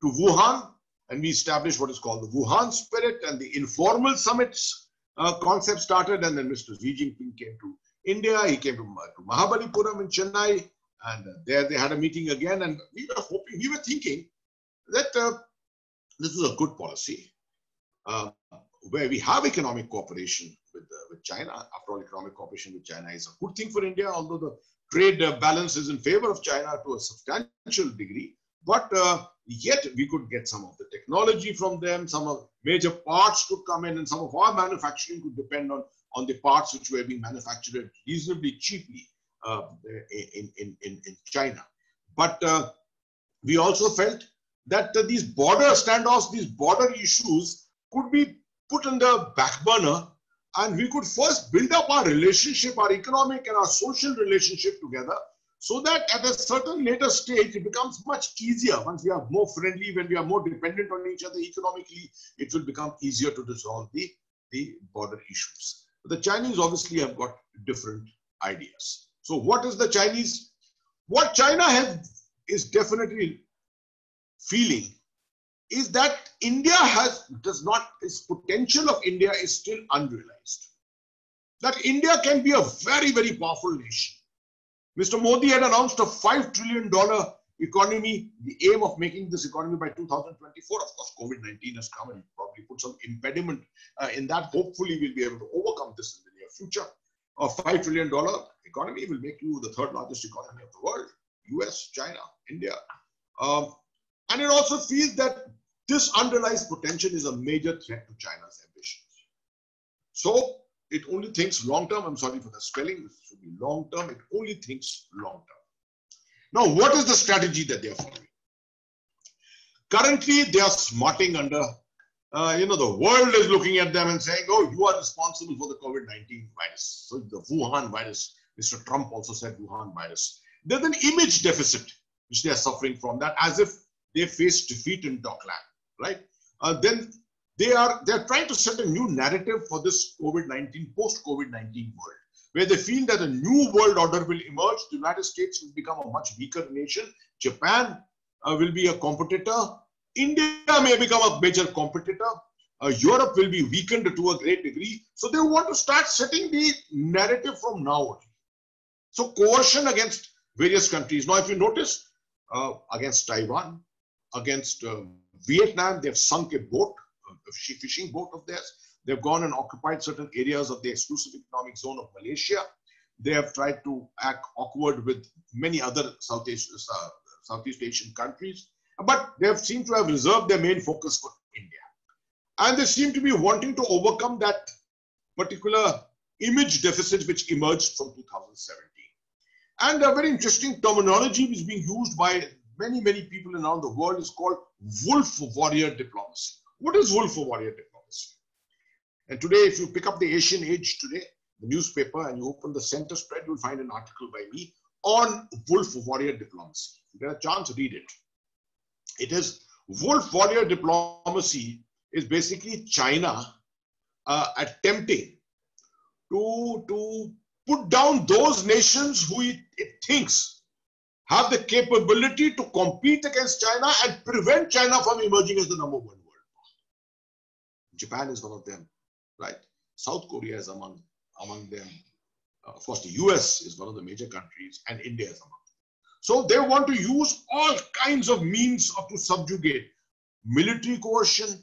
to Wuhan and we established what is called the Wuhan spirit and the informal summits uh, concept started. And then Mr. Xi Jinping came to India. He came to, to Mahabalipuram in Chennai. And uh, there they had a meeting again. And we were hoping, we were thinking that uh, this is a good policy uh, where we have economic cooperation with, uh, with China. After all, economic cooperation with China is a good thing for India, although the trade uh, balance is in favor of China to a substantial degree. But uh, yet we could get some of the technology from them, some of major parts could come in, and some of our manufacturing could depend on, on the parts which were being manufactured reasonably cheaply uh, in, in, in, in China. But uh, we also felt that uh, these border standoffs, these border issues could be put on the back burner and we could first build up our relationship, our economic and our social relationship together so that at a certain later stage it becomes much easier once we are more friendly, when we are more dependent on each other economically, it will become easier to resolve the, the border issues. But the Chinese obviously have got different ideas. So what is the Chinese? What China has is definitely feeling is that India has does not its potential of India is still unrealized. That India can be a very very powerful nation. Mr. Modi had announced a five trillion dollar economy, the aim of making this economy by 2024. Of course, COVID-19 has come and probably put some impediment uh, in that. Hopefully, we'll be able to overcome this in the near future. A five trillion dollar economy will make you the third largest economy of the world. US, China, India. Um, and it also feels that this underlies potential is a major threat to China's ambitions. So it only thinks long term. I'm sorry for the spelling. This should be long term. It only thinks long term. Now, what is the strategy that they are following? Currently, they are smarting under, uh, you know, the world is looking at them and saying, oh, you are responsible for the COVID-19 virus. So the Wuhan virus, Mr. Trump also said Wuhan virus. There's an image deficit which they are suffering from that as if they face defeat in Doklam, right? Uh, then they are they're trying to set a new narrative for this COVID-19, post-COVID-19 world, where they feel that a new world order will emerge. The United States will become a much weaker nation. Japan uh, will be a competitor. India may become a major competitor. Uh, Europe will be weakened to a great degree. So they want to start setting the narrative from now on. So coercion against various countries. Now, if you notice, uh, against Taiwan, against uh, Vietnam, they've sunk a boat, a fishing boat of theirs. They've gone and occupied certain areas of the exclusive economic zone of Malaysia. They have tried to act awkward with many other Southeast, uh, Southeast Asian countries, but they have seemed to have reserved their main focus for India. And they seem to be wanting to overcome that particular image deficit which emerged from 2017. And a very interesting terminology is being used by many, many people around the world is called wolf warrior diplomacy. What is wolf warrior diplomacy? And today, if you pick up the Asian Age today, the newspaper, and you open the center spread, you'll find an article by me on wolf warrior diplomacy. You get a chance, read it. It is wolf warrior diplomacy is basically China uh, attempting to, to put down those nations who it, it thinks have the capability to compete against China and prevent China from emerging as the number one world Japan is one of them, right? South Korea is among, among them. Uh, of course, the US is one of the major countries and India is among them. So they want to use all kinds of means to subjugate military coercion,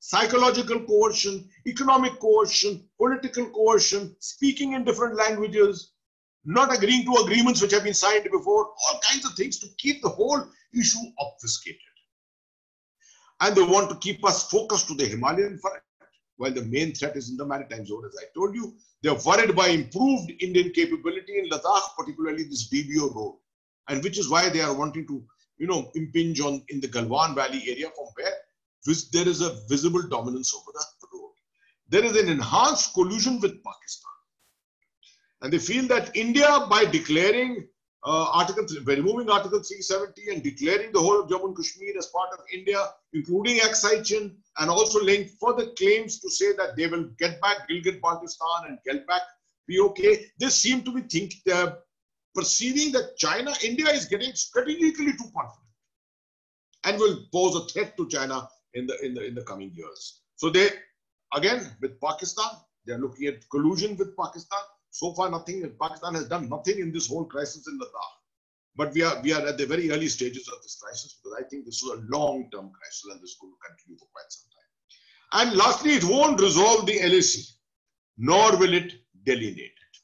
psychological coercion, economic coercion, political coercion, speaking in different languages, not agreeing to agreements which have been signed before, all kinds of things to keep the whole issue obfuscated. And they want to keep us focused to the Himalayan front, while the main threat is in the maritime zone, as I told you. They're worried by improved Indian capability in Ladakh, particularly this DBO road, and which is why they are wanting to, you know, impinge on in the Galwan Valley area from where there is a visible dominance over the road. There is an enhanced collusion with Pakistan. And they feel that India, by declaring uh, Article, by removing Article 370 and declaring the whole of Jammu and Kashmir as part of India, including Aksai and also laying further claims to say that they will get back Gilgit Baltistan and get back POK, they seem to be think they're perceiving that China, India is getting strategically too confident and will pose a threat to China in the in the in the coming years. So they again with Pakistan, they're looking at collusion with Pakistan. So far, nothing. Pakistan has done nothing in this whole crisis in Ladakh. But we are we are at the very early stages of this crisis because I think this is a long-term crisis and this will continue for quite some time. And lastly, it won't resolve the LAC, nor will it delineate it.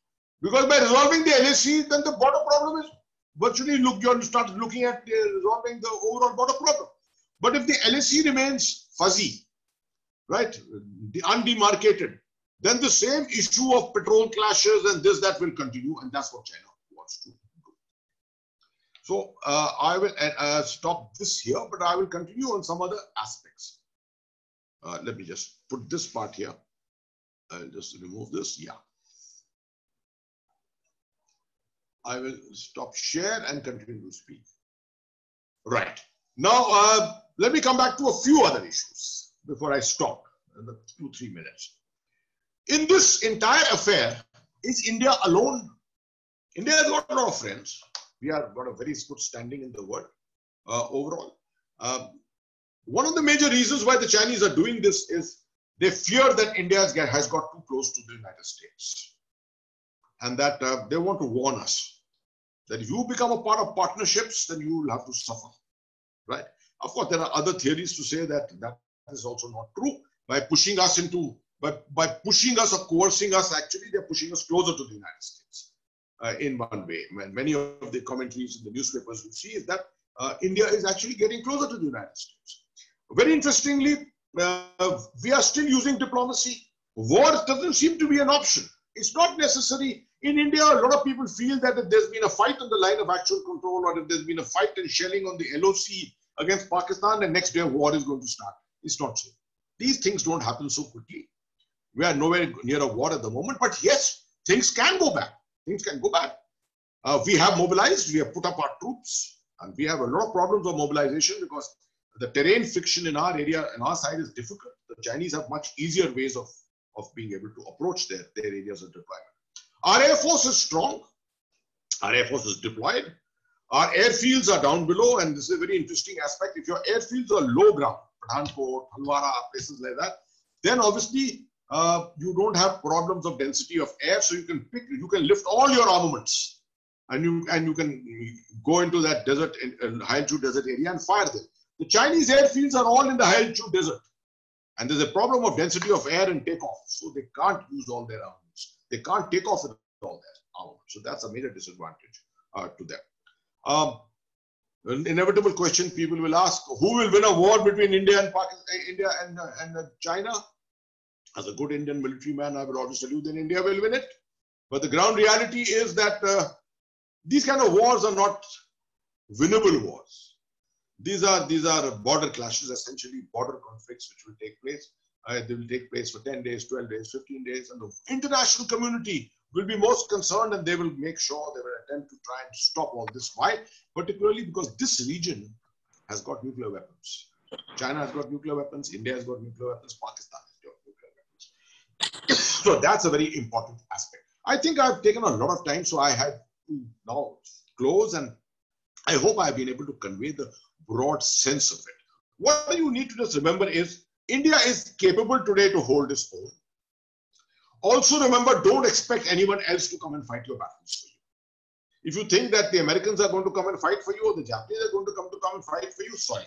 Because by resolving the LAC, then the border problem is virtually look you start looking at uh, resolving the overall border problem. But if the LAC remains fuzzy, right, the undemarcated, then the same issue of patrol clashes and this, that will continue. And that's what China wants to do. So uh, I will uh, stop this here, but I will continue on some other aspects. Uh, let me just put this part here. I'll just remove this. Yeah. I will stop share and continue to speak. Right. Now, uh, let me come back to a few other issues before I stop in the two, three minutes. In this entire affair, is India alone? India has got a lot of friends. We have got a very good standing in the world uh, overall. Um, one of the major reasons why the Chinese are doing this is they fear that India has got too close to the United States. And that uh, they want to warn us that if you become a part of partnerships, then you will have to suffer, right? Of course, there are other theories to say that that is also not true. By pushing us into, by, by pushing us or coercing us, actually, they're pushing us closer to the United States uh, in one way. Many of the commentaries in the newspapers you see is that uh, India is actually getting closer to the United States. Very interestingly, uh, we are still using diplomacy. War doesn't seem to be an option. It's not necessary. In India, a lot of people feel that if there's been a fight on the line of actual control or if there's been a fight and shelling on the LOC, against Pakistan and next day war is going to start. It's not so. These things don't happen so quickly. We are nowhere near a war at the moment, but yes, things can go back. Things can go back. Uh, we have mobilized, we have put up our troops, and we have a lot of problems of mobilization because the terrain friction in our area, in our side is difficult. The Chinese have much easier ways of, of being able to approach their, their areas of deployment. Our air force is strong. Our air force is deployed. Our airfields are down below, and this is a very interesting aspect. If your airfields are low ground, Pathankot, Bhilwara, places like that, then obviously uh, you don't have problems of density of air, so you can pick, you can lift all your armaments, and you and you can go into that desert, in, in high altitude desert area and fire them. The Chinese airfields are all in the high altitude desert, and there's a problem of density of air and takeoff, so they can't use all their armaments. They can't take off with all their armaments, so that's a major disadvantage uh, to them. Um, an inevitable question people will ask: Who will win a war between India and Pakistan, India and, uh, and uh, China? As a good Indian military man, I will always tell you that India will win it. But the ground reality is that uh, these kind of wars are not winnable wars. These are these are border clashes, essentially border conflicts, which will take place. Uh, they will take place for 10 days, 12 days, 15 days, and the international community will be most concerned and they will make sure they will attempt to try and stop all this. Why? Particularly because this region has got nuclear weapons. China has got nuclear weapons, India has got nuclear weapons, Pakistan has got nuclear weapons. So that's a very important aspect. I think I've taken a lot of time, so I have to now close and I hope I've been able to convey the broad sense of it. What you need to just remember is India is capable today to hold its own. Also remember, don't expect anyone else to come and fight your battles for you. If you think that the Americans are going to come and fight for you or the Japanese are going to come to come and fight for you, sorry.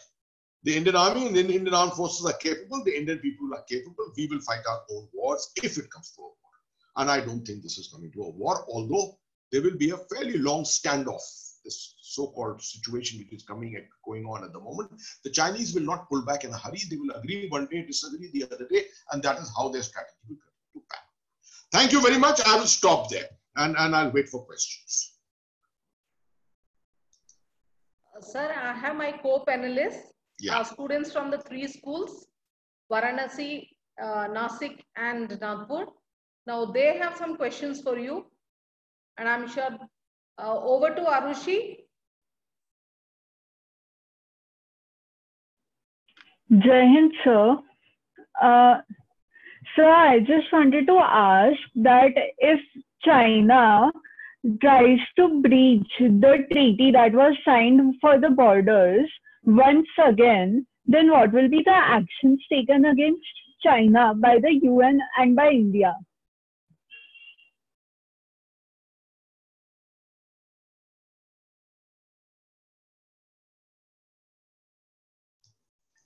The Indian Army and the Indian Armed Forces are capable. The Indian people are capable. We will fight our own wars if it comes to a war. And I don't think this is coming to a war, although there will be a fairly long standoff, this so-called situation which is coming and going on at the moment. The Chinese will not pull back in a hurry. They will agree one day, disagree the other day, and that is how their strategy will continue to pan. Thank you very much. I will stop there and, and I'll wait for questions. Sir, I have my co-panelists, Yeah. uh, students from the three schools, Varanasi, uh, Nasik and Nagpur. Now they have some questions for you. And I'm sure, uh, over to Arushi. Jai Hind, sir. Uh, sir, I just wanted to ask that if China tries to breach the treaty that was signed for the borders once again, then what will be the actions taken against China by the UN and by India?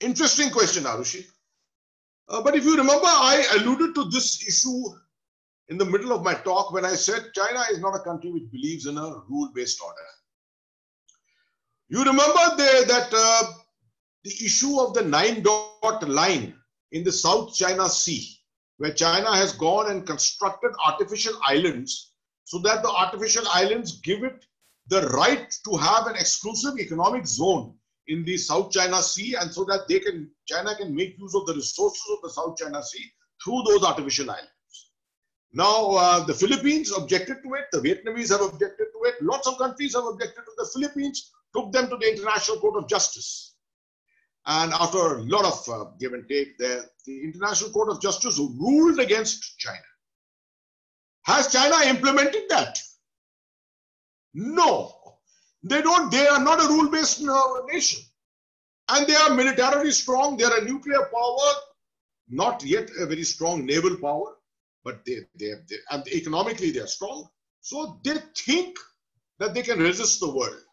Interesting question, Arushi. Uh, but if you remember, I alluded to this issue in the middle of my talk when I said China is not a country which believes in a rule-based order. You remember the, that uh, the issue of the nine dot line in the South China Sea, where China has gone and constructed artificial islands so that the artificial islands give it the right to have an exclusive economic zone in the South China Sea and so that they can China can make use of the resources of the South China Sea through those artificial islands. Now, uh, the Philippines objected to it, the Vietnamese have objected to it, lots of countries have objected to the Philippines, took them to the International Court of Justice. And after a lot of uh, give and take there, the International Court of Justice ruled against China. Has China implemented that? No. They don't, they are not a rule-based uh, nation. And they are militarily strong, they are a nuclear power, not yet a very strong naval power, but they, they, they and economically they are strong. So they think that they can resist the world.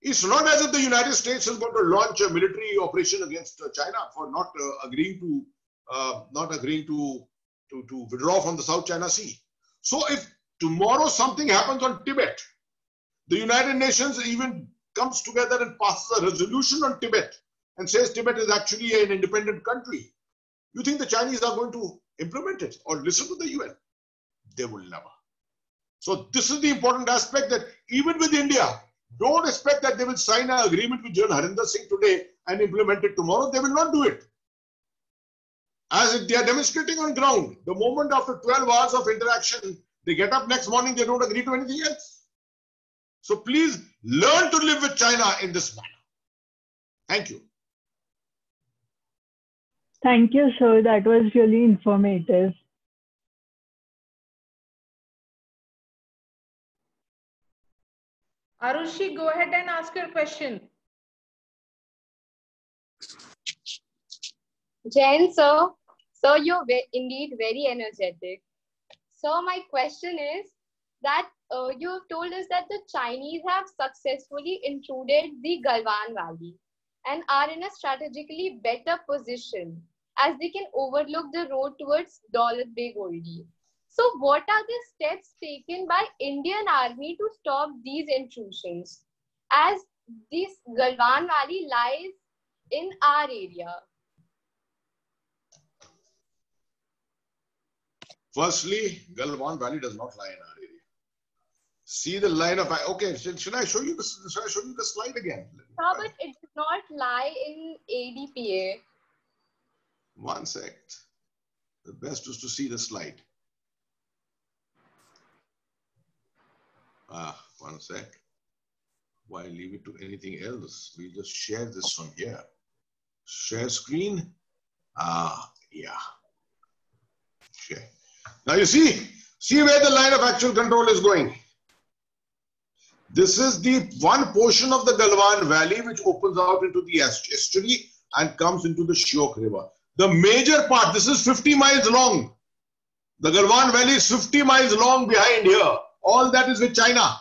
It's not as if the United States is going to launch a military operation against uh, China for not uh, agreeing to uh, not agreeing to, to to withdraw from the South China Sea. So if tomorrow something happens on Tibet, the United Nations even comes together and passes a resolution on Tibet and says Tibet is actually an independent country. You think the Chinese are going to implement it or listen to the UN? They will never. So this is the important aspect that even with India, Don't expect that they will sign an agreement with General Harinder Singh today and implement it tomorrow. They will not do it. As they are demonstrating on ground, the moment after 12 hours of interaction, they get up next morning, they don't agree to anything else. So please learn to live with China in this manner. Thank you. Thank you, sir. That was really informative. Arushi, go ahead and ask your question. Jen, sir, so you're indeed very energetic. So my question is that uh, you have told us that the Chinese have successfully intruded the Galwan Valley and are in a strategically better position as they can overlook the road towards Daulat Beg Oldi. So what are the steps taken by Indian army to stop these intrusions as this Galwan Valley lies in our area? Firstly, Galwan Valley does not lie in our area. See the line of okay. Should, should I show you this? Should I show you the slide again? No, but it does not lie in ADPA. One sec. The best is to see the slide. Ah, one sec. Why leave it to anything else? We just share this from here. Share screen. Ah, yeah. Share. Now you see, see where the line of actual control is going. This is the one portion of the Galwan Valley which opens out into the estuary and comes into the Shyok River. The major part, this is 50 miles long. The Galwan Valley is 50 miles long behind here. All that is with China.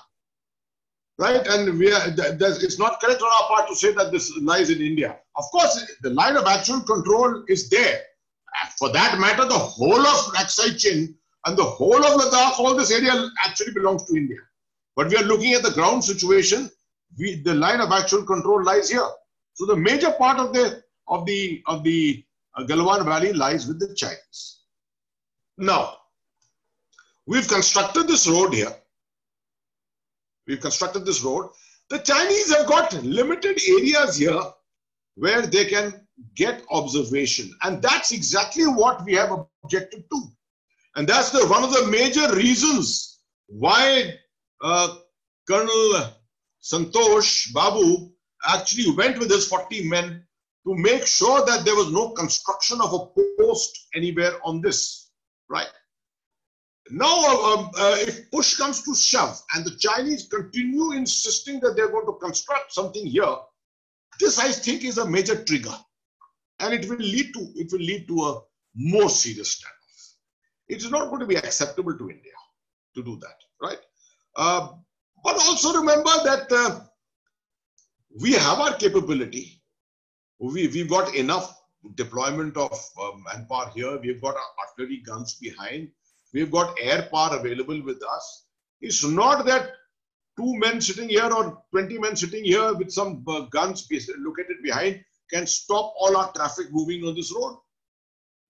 Right? And we are, it's not correct on our part to say that this lies in India. Of course, the line of actual control is there. For that matter, the whole of Aksai Chin and the whole of Ladakh, all this area actually belongs to India. But we are looking at the ground situation. We, the line of actual control lies here. So the major part of the of the of the uh, Galwan Valley lies with the Chinese. Now, we've constructed this road here. We've constructed this road. The Chinese have got limited areas here where they can get observation. And that's exactly what we have objected to. And that's the one of the major reasons why uh, Colonel Santosh Babu actually went with his 40 men to make sure that there was no construction of a post anywhere on this, right? Now, uh, um, uh, if push comes to shove and the Chinese continue insisting that they're going to construct something here, this I think is a major trigger, and it will lead to it will lead to a more serious standoff. It is not going to be acceptable to India to do that, right? Uh, but also remember that uh, we have our capability we, we've got enough deployment of manpower here. We've got artillery guns behind. We've got air power available with us. It's not that two men sitting here or 20 men sitting here with some uh, guns located behind can stop all our traffic moving on this road.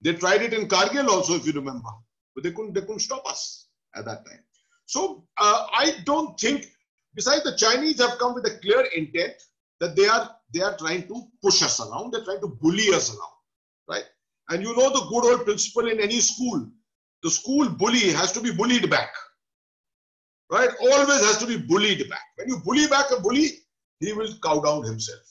They tried it in Kargil also, if you remember, but they couldn't, they couldn't stop us at that time. So uh, I don't think, besides the Chinese have come with a clear intent that they are they are trying to push us around, they're trying to bully us around, right? And you know the good old principle in any school, the school bully has to be bullied back, right? Always has to be bullied back. When you bully back a bully, he will cow down himself.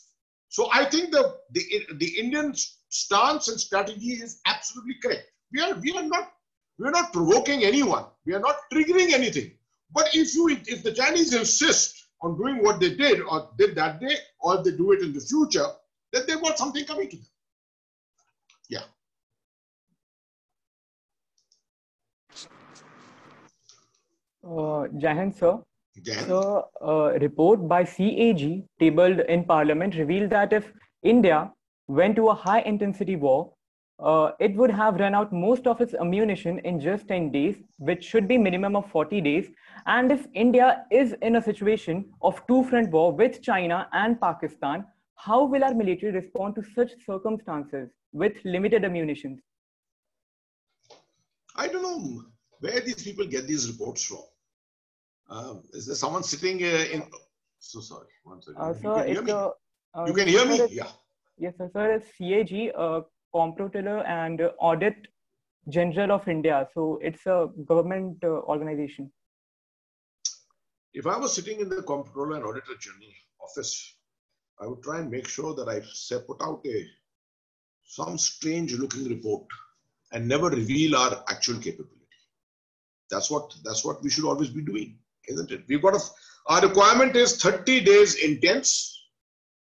So I think the, the, the Indian stance and strategy is absolutely correct. We are, we are not we are not provoking anyone. We are not triggering anything. But if you if the Chinese insist on doing what they did or did that day, or they do it in the future, then they've got something coming to them. Yeah. Uh, Jahan, sir. Jahan. So, a report by CAG tabled in Parliament revealed that if India went to a high intensity war, uh, it would have run out most of its ammunition in just 10 days, which should be minimum of 40 days. And if India is in a situation of two-front war with China and Pakistan, how will our military respond to such circumstances with limited ammunition? I don't know where these people get these reports from. Uh, is there someone sitting uh, in So sorry. One second. Uh, sir, you can hear me? Uh, you can hear me? yeah. Yes, sir. Sir, it's CAG, uh, Comptroller and Audit General of India. So it's a government uh, organization. If I was sitting in the Comptroller and Auditor General office, I would try and make sure that I put out a some strange looking report and never reveal our actual capability. That's what that's what we should always be doing, isn't it? We've got a our requirement is 30 days intense.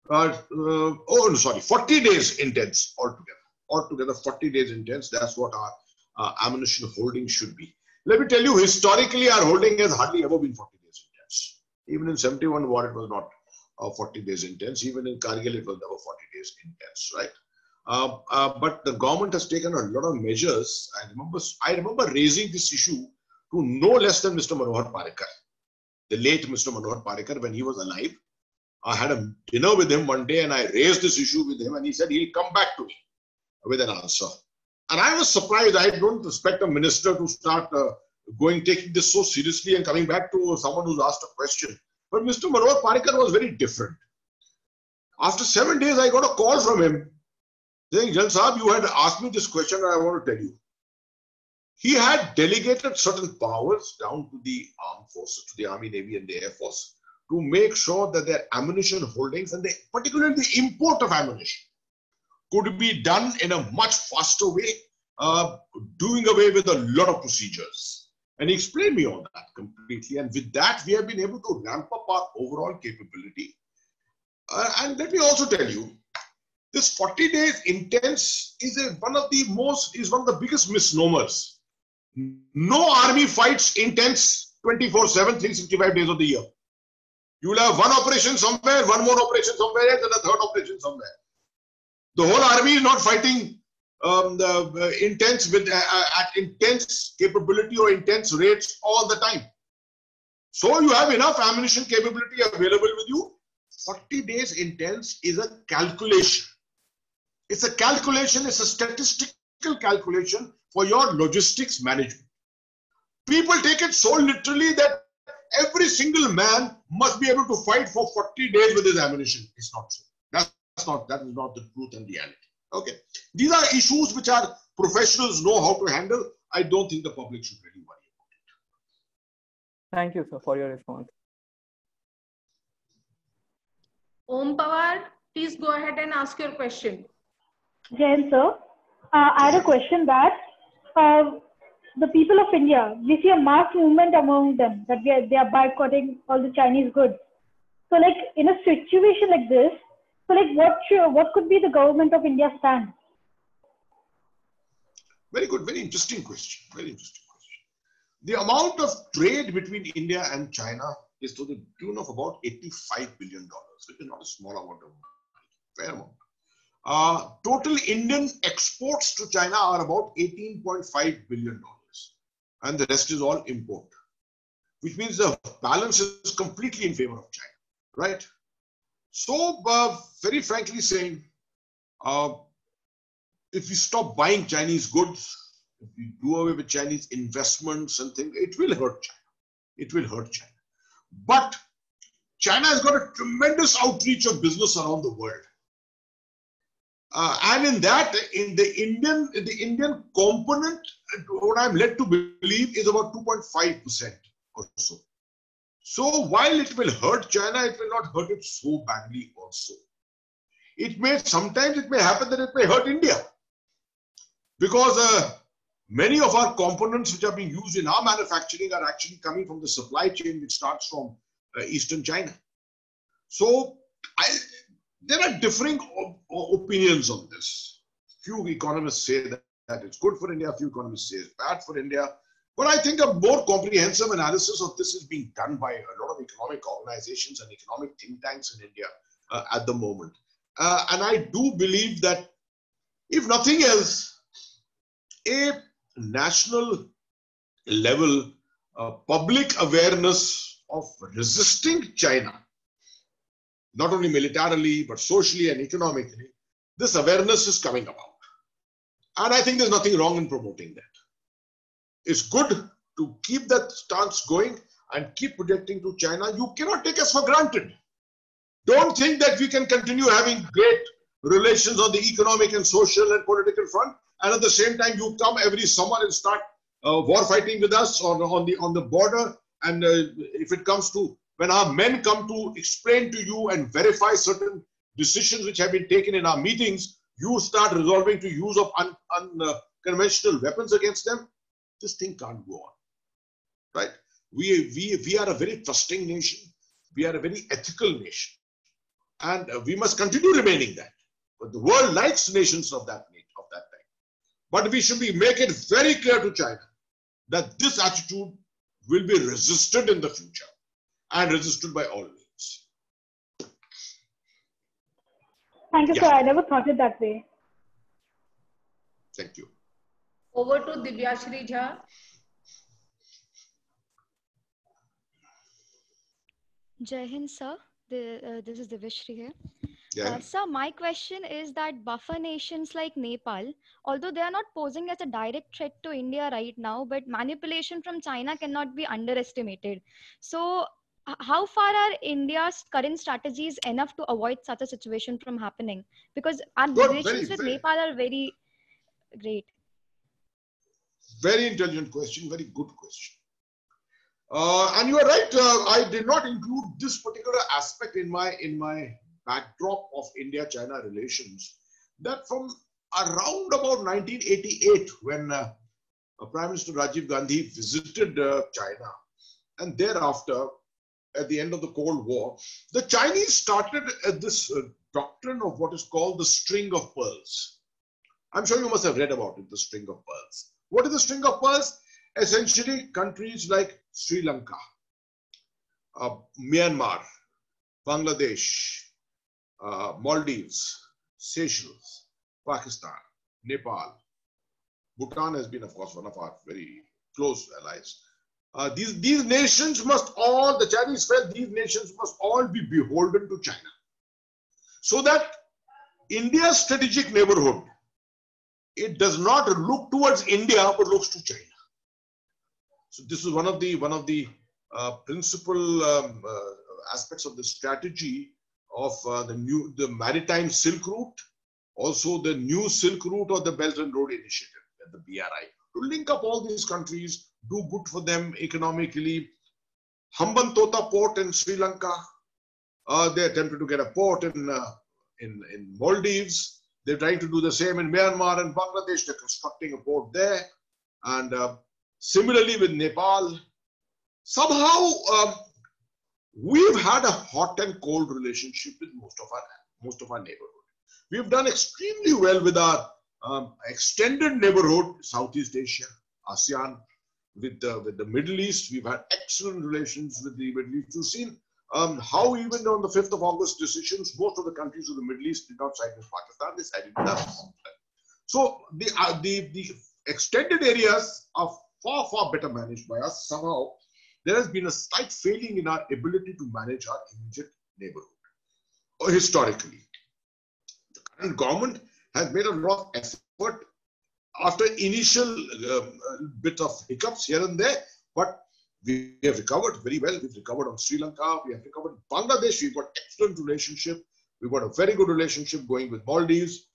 Uh, uh, oh, sorry, 40 days intense altogether. Altogether, 40 days intense. That's what our uh, ammunition holding should be. Let me tell you, historically, our holding has hardly ever been 40 days intense. Even in 71 war, it was not uh, 40 days intense. Even in Kargil, it was never 40 days intense, right? Uh, uh, but the government has taken a lot of measures. I remember, I remember raising this issue to no less than Mr. Manohar Parrikar, the late Mr. Manohar Parrikar, when he was alive. I had a dinner with him one day and I raised this issue with him and he said he'll come back to me with an answer. And I was surprised. I don't expect a minister to start uh, going, taking this so seriously and coming back to someone who's asked a question. But Mr. Manohar Parrikar was very different. After seven days, I got a call from him saying, Jan Saab, you had asked me this question and I want to tell you. He had delegated certain powers down to the armed forces, to the Army, Navy, and the Air Force to make sure that their ammunition holdings and the, particularly the import of ammunition could be done in a much faster way, uh, doing away with a lot of procedures. And he explained me all that completely. And with that, we have been able to ramp up our overall capability. Uh, and let me also tell you, this 40 days intense is a, one of the most, is one of the biggest misnomers no army fights intense 24 7, 365 days of the year. You will have one operation somewhere, one more operation somewhere and a third operation somewhere. The whole army is not fighting um, the, uh, intense with uh, uh, at intense capability or intense rates all the time. So you have enough ammunition capability available with you. 40 days intense is a calculation. It's a calculation, it's a statistical calculation for your logistics management. People take it so literally that every single man must be able to fight for 40 days with his ammunition. It's not so. That's not, that is not the truth and reality. Okay. These are issues which our professionals know how to handle. I don't think the public should really worry about it. Thank you, sir, for your response. Om Pawar, please go ahead and ask your question. Jen, sir. Uh, I had a question that uh, the people of India, we see a mass movement among them that are, they are boycotting all the Chinese goods. So, like in a situation like this, so like what should, what could be the government of India stand? Very good, very interesting question. Very interesting question. The amount of trade between India and China is to the tune of about 85 billion dollars, which is not a small amount of money, fair amount. Uh, total Indian exports to China are about 18.5 billion dollars, and the rest is all import, which means the balance is completely in favor of China, right? So, uh, very frankly saying, uh, if we stop buying Chinese goods, if we do away with Chinese investments and things, it will hurt China. It will hurt China. But China has got a tremendous outreach of business around the world. Uh, and in that, in the Indian, the Indian component, what I'm led to believe is about 2.5% or so. So while it will hurt China, it will not hurt it so badly also. It may, sometimes it may happen that it may hurt India. Because uh, many of our components which are being used in our manufacturing are actually coming from the supply chain which starts from uh, Eastern China. So I, there are differing opinions on this. Few economists say that, that it's good for India, few economists say it's bad for India. But I think a more comprehensive analysis of this is being done by a lot of economic organizations and economic think tanks in India uh, at the moment. Uh, and I do believe that, if nothing else, a national level uh, public awareness of resisting China not only militarily, but socially and economically, this awareness is coming about. And I think there's nothing wrong in promoting that. It's good to keep that stance going and keep projecting to China. You cannot take us for granted. Don't think that we can continue having great relations on the economic and social and political front, and at the same time you come every summer and start uh, war fighting with us on, on the on the border. And uh, if it comes to when our men come to explain to you and verify certain decisions which have been taken in our meetings, you start resolving to use of unconventional un, uh, weapons against them. This thing can't go on, right? We, we, we are a very trusting nation. We are a very ethical nation. And uh, we must continue remaining that. But the world likes nations of that of that type. But we should be make it very clear to China that this attitude will be resisted in the future and resisted by all means. Thank you, yeah. sir. I never thought it that way. Thank you. Over to Divya Shrija. Jai Hind, sir. The, uh, this is Divyashri here. Yeah. Uh, sir, my question is that buffer nations like Nepal, although they are not posing as a direct threat to India right now, but manipulation from China cannot be underestimated. So, how far are India's current strategies enough to avoid such a situation from happening? Because our Good, relations with Nepal are very great. Very intelligent question, very good question. Uh, and you are right. Uh, I did not include this particular aspect in my in my backdrop of India-China relations. That from around about 1988, when uh, Prime Minister Rajiv Gandhi visited uh, China, and thereafter, at the end of the Cold War, the Chinese started this uh, doctrine of what is called the string of pearls. I'm sure you must have read about it, the string of pearls. What is the string of pearls? Essentially, countries like Sri Lanka, uh, Myanmar, Bangladesh, uh, Maldives, Seychelles, Pakistan, Nepal, Bhutan has been, of course, one of our very close allies. Uh, these, these nations must all, the Chinese felt these nations must all be beholden to China. So that India's strategic neighborhood, it does not look towards India, but looks to China. So this is one of the one of the uh, principal um, uh, aspects of the strategy of uh, the new the maritime Silk Route, also the new Silk Route or the Belt and Road Initiative, the BRI, to link up all these countries, do good for them economically. Hambantota port in Sri Lanka, uh, they attempted to get a port in, uh, in, in Maldives. They're trying to do the same in Myanmar and Bangladesh. They're constructing a port there. And uh, Similarly with Nepal, somehow um, we've had a hot and cold relationship with most of our most of our neighborhood. We've done extremely well with our um, extended neighborhood, Southeast Asia, ASEAN, with the, with the Middle East. We've had excellent relations with the Middle East. You've seen um, how even on the 5th of August decisions, most of the countries of the Middle East did not side with Pakistan, they sided with us. So the, uh, the, the extended areas are far, far better managed by us. Somehow, there has been a slight failing in our ability to manage our immediate neighborhood. Or historically, the current government has made a lot of effort after initial um, bit of hiccups here and there, but we have recovered very well. We've recovered on Sri Lanka. We have recovered Bangladesh. We've got excellent relationship. We've got a very good relationship going with Maldives,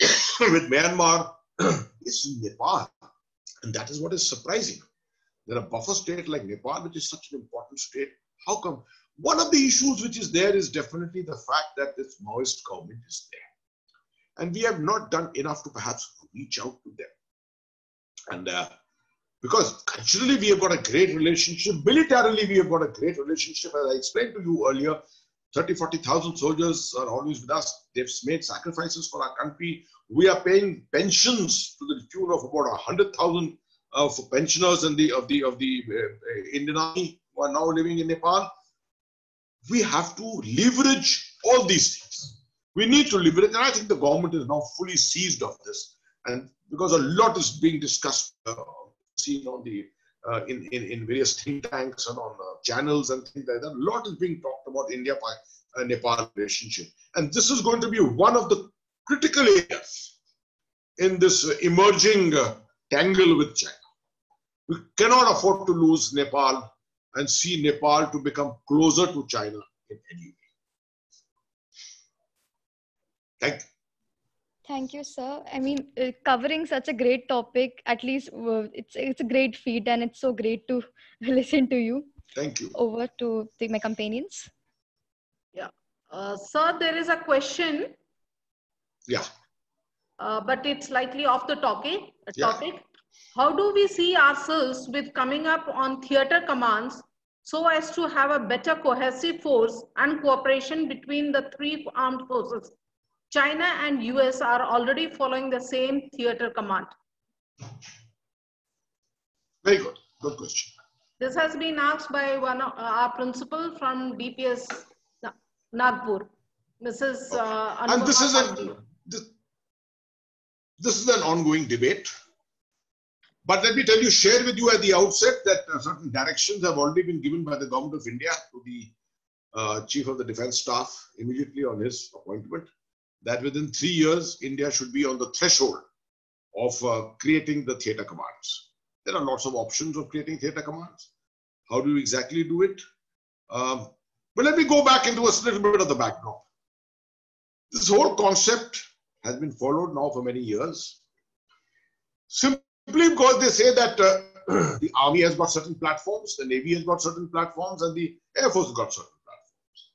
*coughs* with Myanmar. *coughs* it's Nepal. And that is what is surprising. That a buffer state like Nepal, which is such an important state, how come? One of the issues which is there is definitely the fact that this Maoist government is there. And we have not done enough to perhaps reach out to them. And uh, because culturally we have got a great relationship, militarily we have got a great relationship. As I explained to you earlier, 30, 40,000 soldiers are always with us. They've made sacrifices for our country. We are paying pensions to the tune of about 100,000 uh, for pensioners in the, of the, of the uh, Indian Army who are now living in Nepal. We have to leverage all these things. We need to liberate, and I think the government is now fully seized of this. And because a lot is being discussed, uh, seen on the uh, in, in, in various think tanks and on uh, channels and things like that. A lot is being talked about India uh, Nepal relationship. And this is going to be one of the critical areas in this emerging uh, tangle with China. We cannot afford to lose Nepal and see Nepal to become closer to China in any way. Thank you. Thank you, sir. I mean, uh, covering such a great topic, at least uh, it's it's a great feat, and it's so great to *laughs* listen to you. Thank you. Over to the, my companions. Yeah, uh, sir, there is a question. Yeah. Uh, but it's slightly off the topic. Topic. Yeah. How do we see ourselves with coming up on theater commands so as to have a better cohesive force and cooperation between the three armed forces? China and US are already following the same theater command. Very good. Good question. This has been asked by one of uh, our principal from DPS Nagpur, Mrs. Uh, and this is a this, this is an ongoing debate. But let me tell you, share with you at the outset that uh, certain directions have already been given by the government of India to the uh, chief of the defense staff immediately on his appointment that within three years, India should be on the threshold of uh, creating the theater commands. There are lots of options of creating theater commands. How do you exactly do it? Um, but let me go back into a little bit of the backdrop. This whole concept has been followed now for many years. Simply because they say that uh, *clears throat* the army has got certain platforms, the navy has got certain platforms, and the air force has got certain platforms.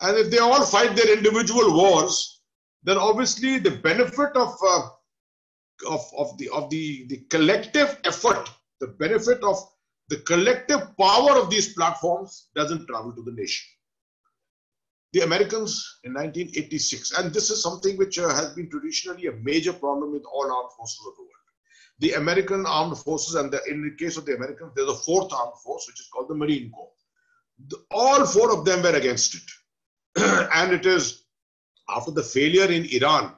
And if they all fight their individual wars, then obviously the benefit of uh, of, of the of the the collective effort, the benefit of the collective power of these platforms doesn't travel to the nation. The Americans in 1986, and this is something which uh, has been traditionally a major problem with all armed forces of the world. The American armed forces, and the, in the case of the Americans, there's a fourth armed force, which is called the Marine Corps. The, all four of them were against it. *clears throat* and it is after the failure in Iran,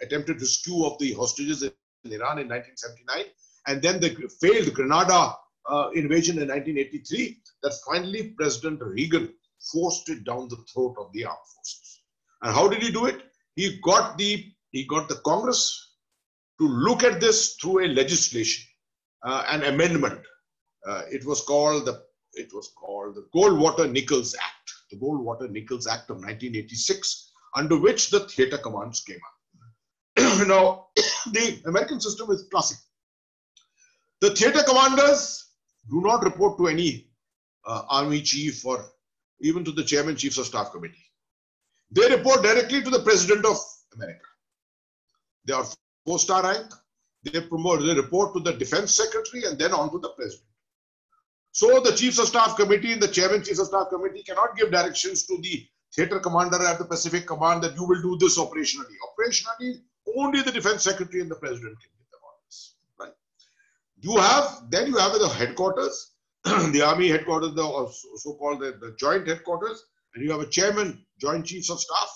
attempted rescue of the hostages in Iran in 1979, and then the failed Grenada uh, invasion in 1983, that finally President Reagan forced it down the throat of the armed forces. And how did he do it? He got the he got the Congress to look at this through a legislation, uh, an amendment. Uh, it was called the it was called the Goldwater Nichols Act, the Goldwater Nichols Act of 1986, under which the theater commands came up. *clears throat* now, *clears throat* the American system is classic. The theater commanders do not report to any uh, army chief or even to the chairman chiefs of staff committee. They report directly to the president of America. They are four-star rank. They promote, they report to the defense secretary and then on to the president. So the chiefs of staff committee and the chairman chiefs of staff committee cannot give directions to the theater commander at the Pacific Command that you will do this operationally. Operationally, only the defense secretary and the president can give them orders. Right? You have then you have the headquarters, *clears throat* the army headquarters, the so-called the, the joint headquarters, and you have a chairman, joint chiefs of staff,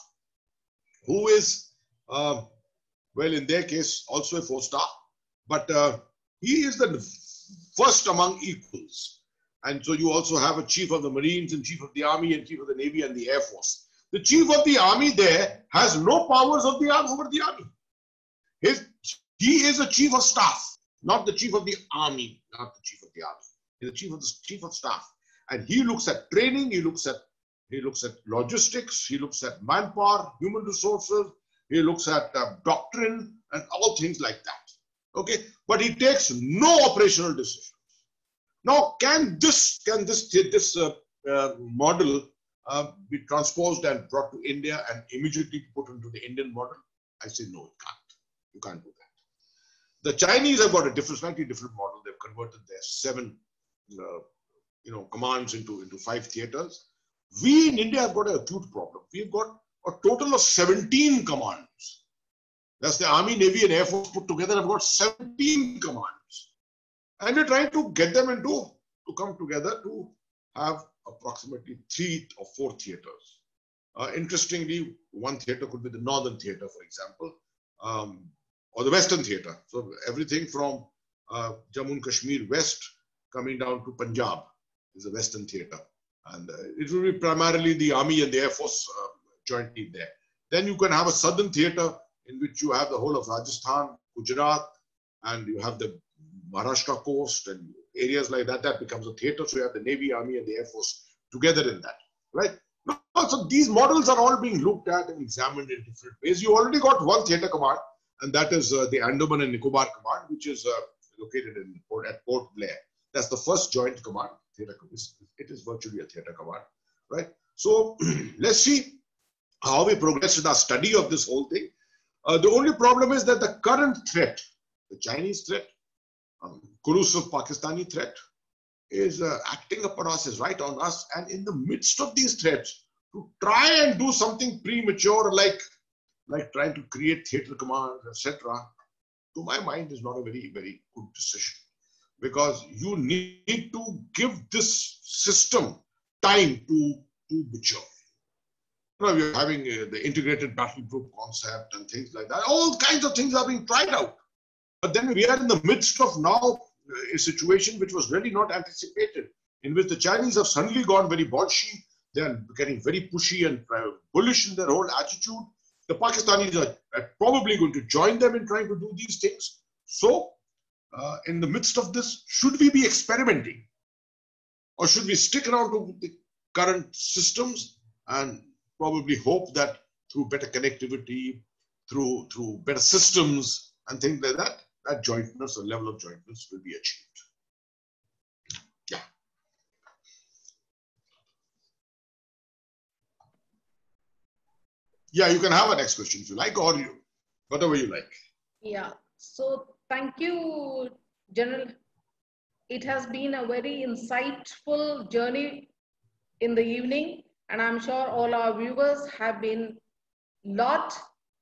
who is uh, well in their case also a four-star, but uh, he is the first among equals. And so you also have a chief of the Marines and chief of the Army and chief of the Navy and the Air Force. The chief of the Army there has no powers of the over the Army. His, he is a chief of staff, not the chief of the Army, not the chief of the Army. He's the chief of the chief of staff. And he looks at training, he looks at he looks at logistics, he looks at manpower, human resources, he looks at uh, doctrine and all things like that. Okay, but he takes no operational decision. Now, can this can this this uh, uh, model uh, be transposed and brought to India and immediately put into the Indian model? I say no, it can't. You can't do that. The Chinese have got a different, slightly different model. They've converted their seven, uh, you know, commands into into five theaters. We in India have got an acute problem. We've got a total of 17 commands. That's the Army, Navy, and Air Force put together have got 17 commands. And we're trying to get them into to come together to have approximately three or four theaters. Uh, interestingly, one theater could be the Northern Theater, for example, um, or the Western Theater. So everything from uh, Jammu and Kashmir West coming down to Punjab is a Western Theater. And uh, it will be primarily the Army and the Air Force uh, jointly there. Then you can have a Southern Theater in which you have the whole of Rajasthan, Gujarat, and you have the Maharashtra coast and areas like that, that becomes a theater. So you have the Navy, Army, and the Air Force together in that, right? So these models are all being looked at and examined in different ways. You already got one theatre command, and that is uh, the Andaman and Nicobar command, which is uh, located in Port, at Port Blair. That's the first joint command. Theatre, it is virtually a theatre command, right? So *clears throat* let's see how we progress in our study of this whole thing. Uh, the only problem is that the current threat, the Chinese threat, um, collusive Pakistani threat, is uh, acting upon us, is right on us. And in the midst of these threats, to try and do something premature like, like trying to create theatre commands, etc., to my mind is not a very, very good decision. Because you need to give this system time to, to mature. You know, we're having uh, the integrated battle group concept and things like that. All kinds of things are being tried out. But then we are in the midst of now uh, a situation which was really not anticipated, in which the Chinese have suddenly gone very bolshy. They're getting very pushy and uh, bullish in their whole attitude. The Pakistanis are, probably going to join them in trying to do these things. So, uh, in the midst of this, should we be experimenting? Or should we stick around to the current systems and probably hope that through better connectivity, through, through better systems and things like that, that jointness or level of jointness will be achieved. Yeah. Yeah, you can have a next question if you like, or you, whatever you like. Yeah. So thank you, General. It has been a very insightful journey in the evening and I'm sure all our viewers have been lot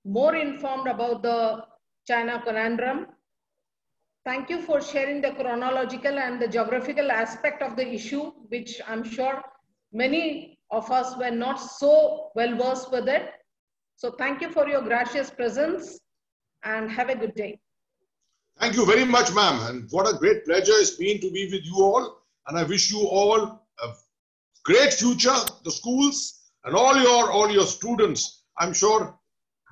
more informed about the China conundrum. Thank you for sharing the chronological and the geographical aspect of the issue, which I'm sure many of us were not so well versed with it. So thank you for your gracious presence and have a good day. Thank you very much, ma'am. And what a great pleasure it's been to be with you all. And I wish you all a great future, the schools and all your all your students. I'm sure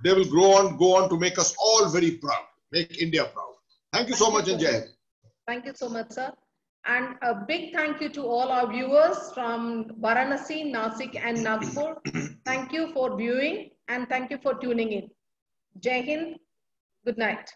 they will grow on, go on to make us all very proud, make India proud. Thank you so thank much, you Jay. Thank you so much, sir. And a big thank you to all our viewers from Varanasi, Nasik, and Nagpur. *coughs* thank you for viewing and thank you for tuning in. Jai Hind. Good night.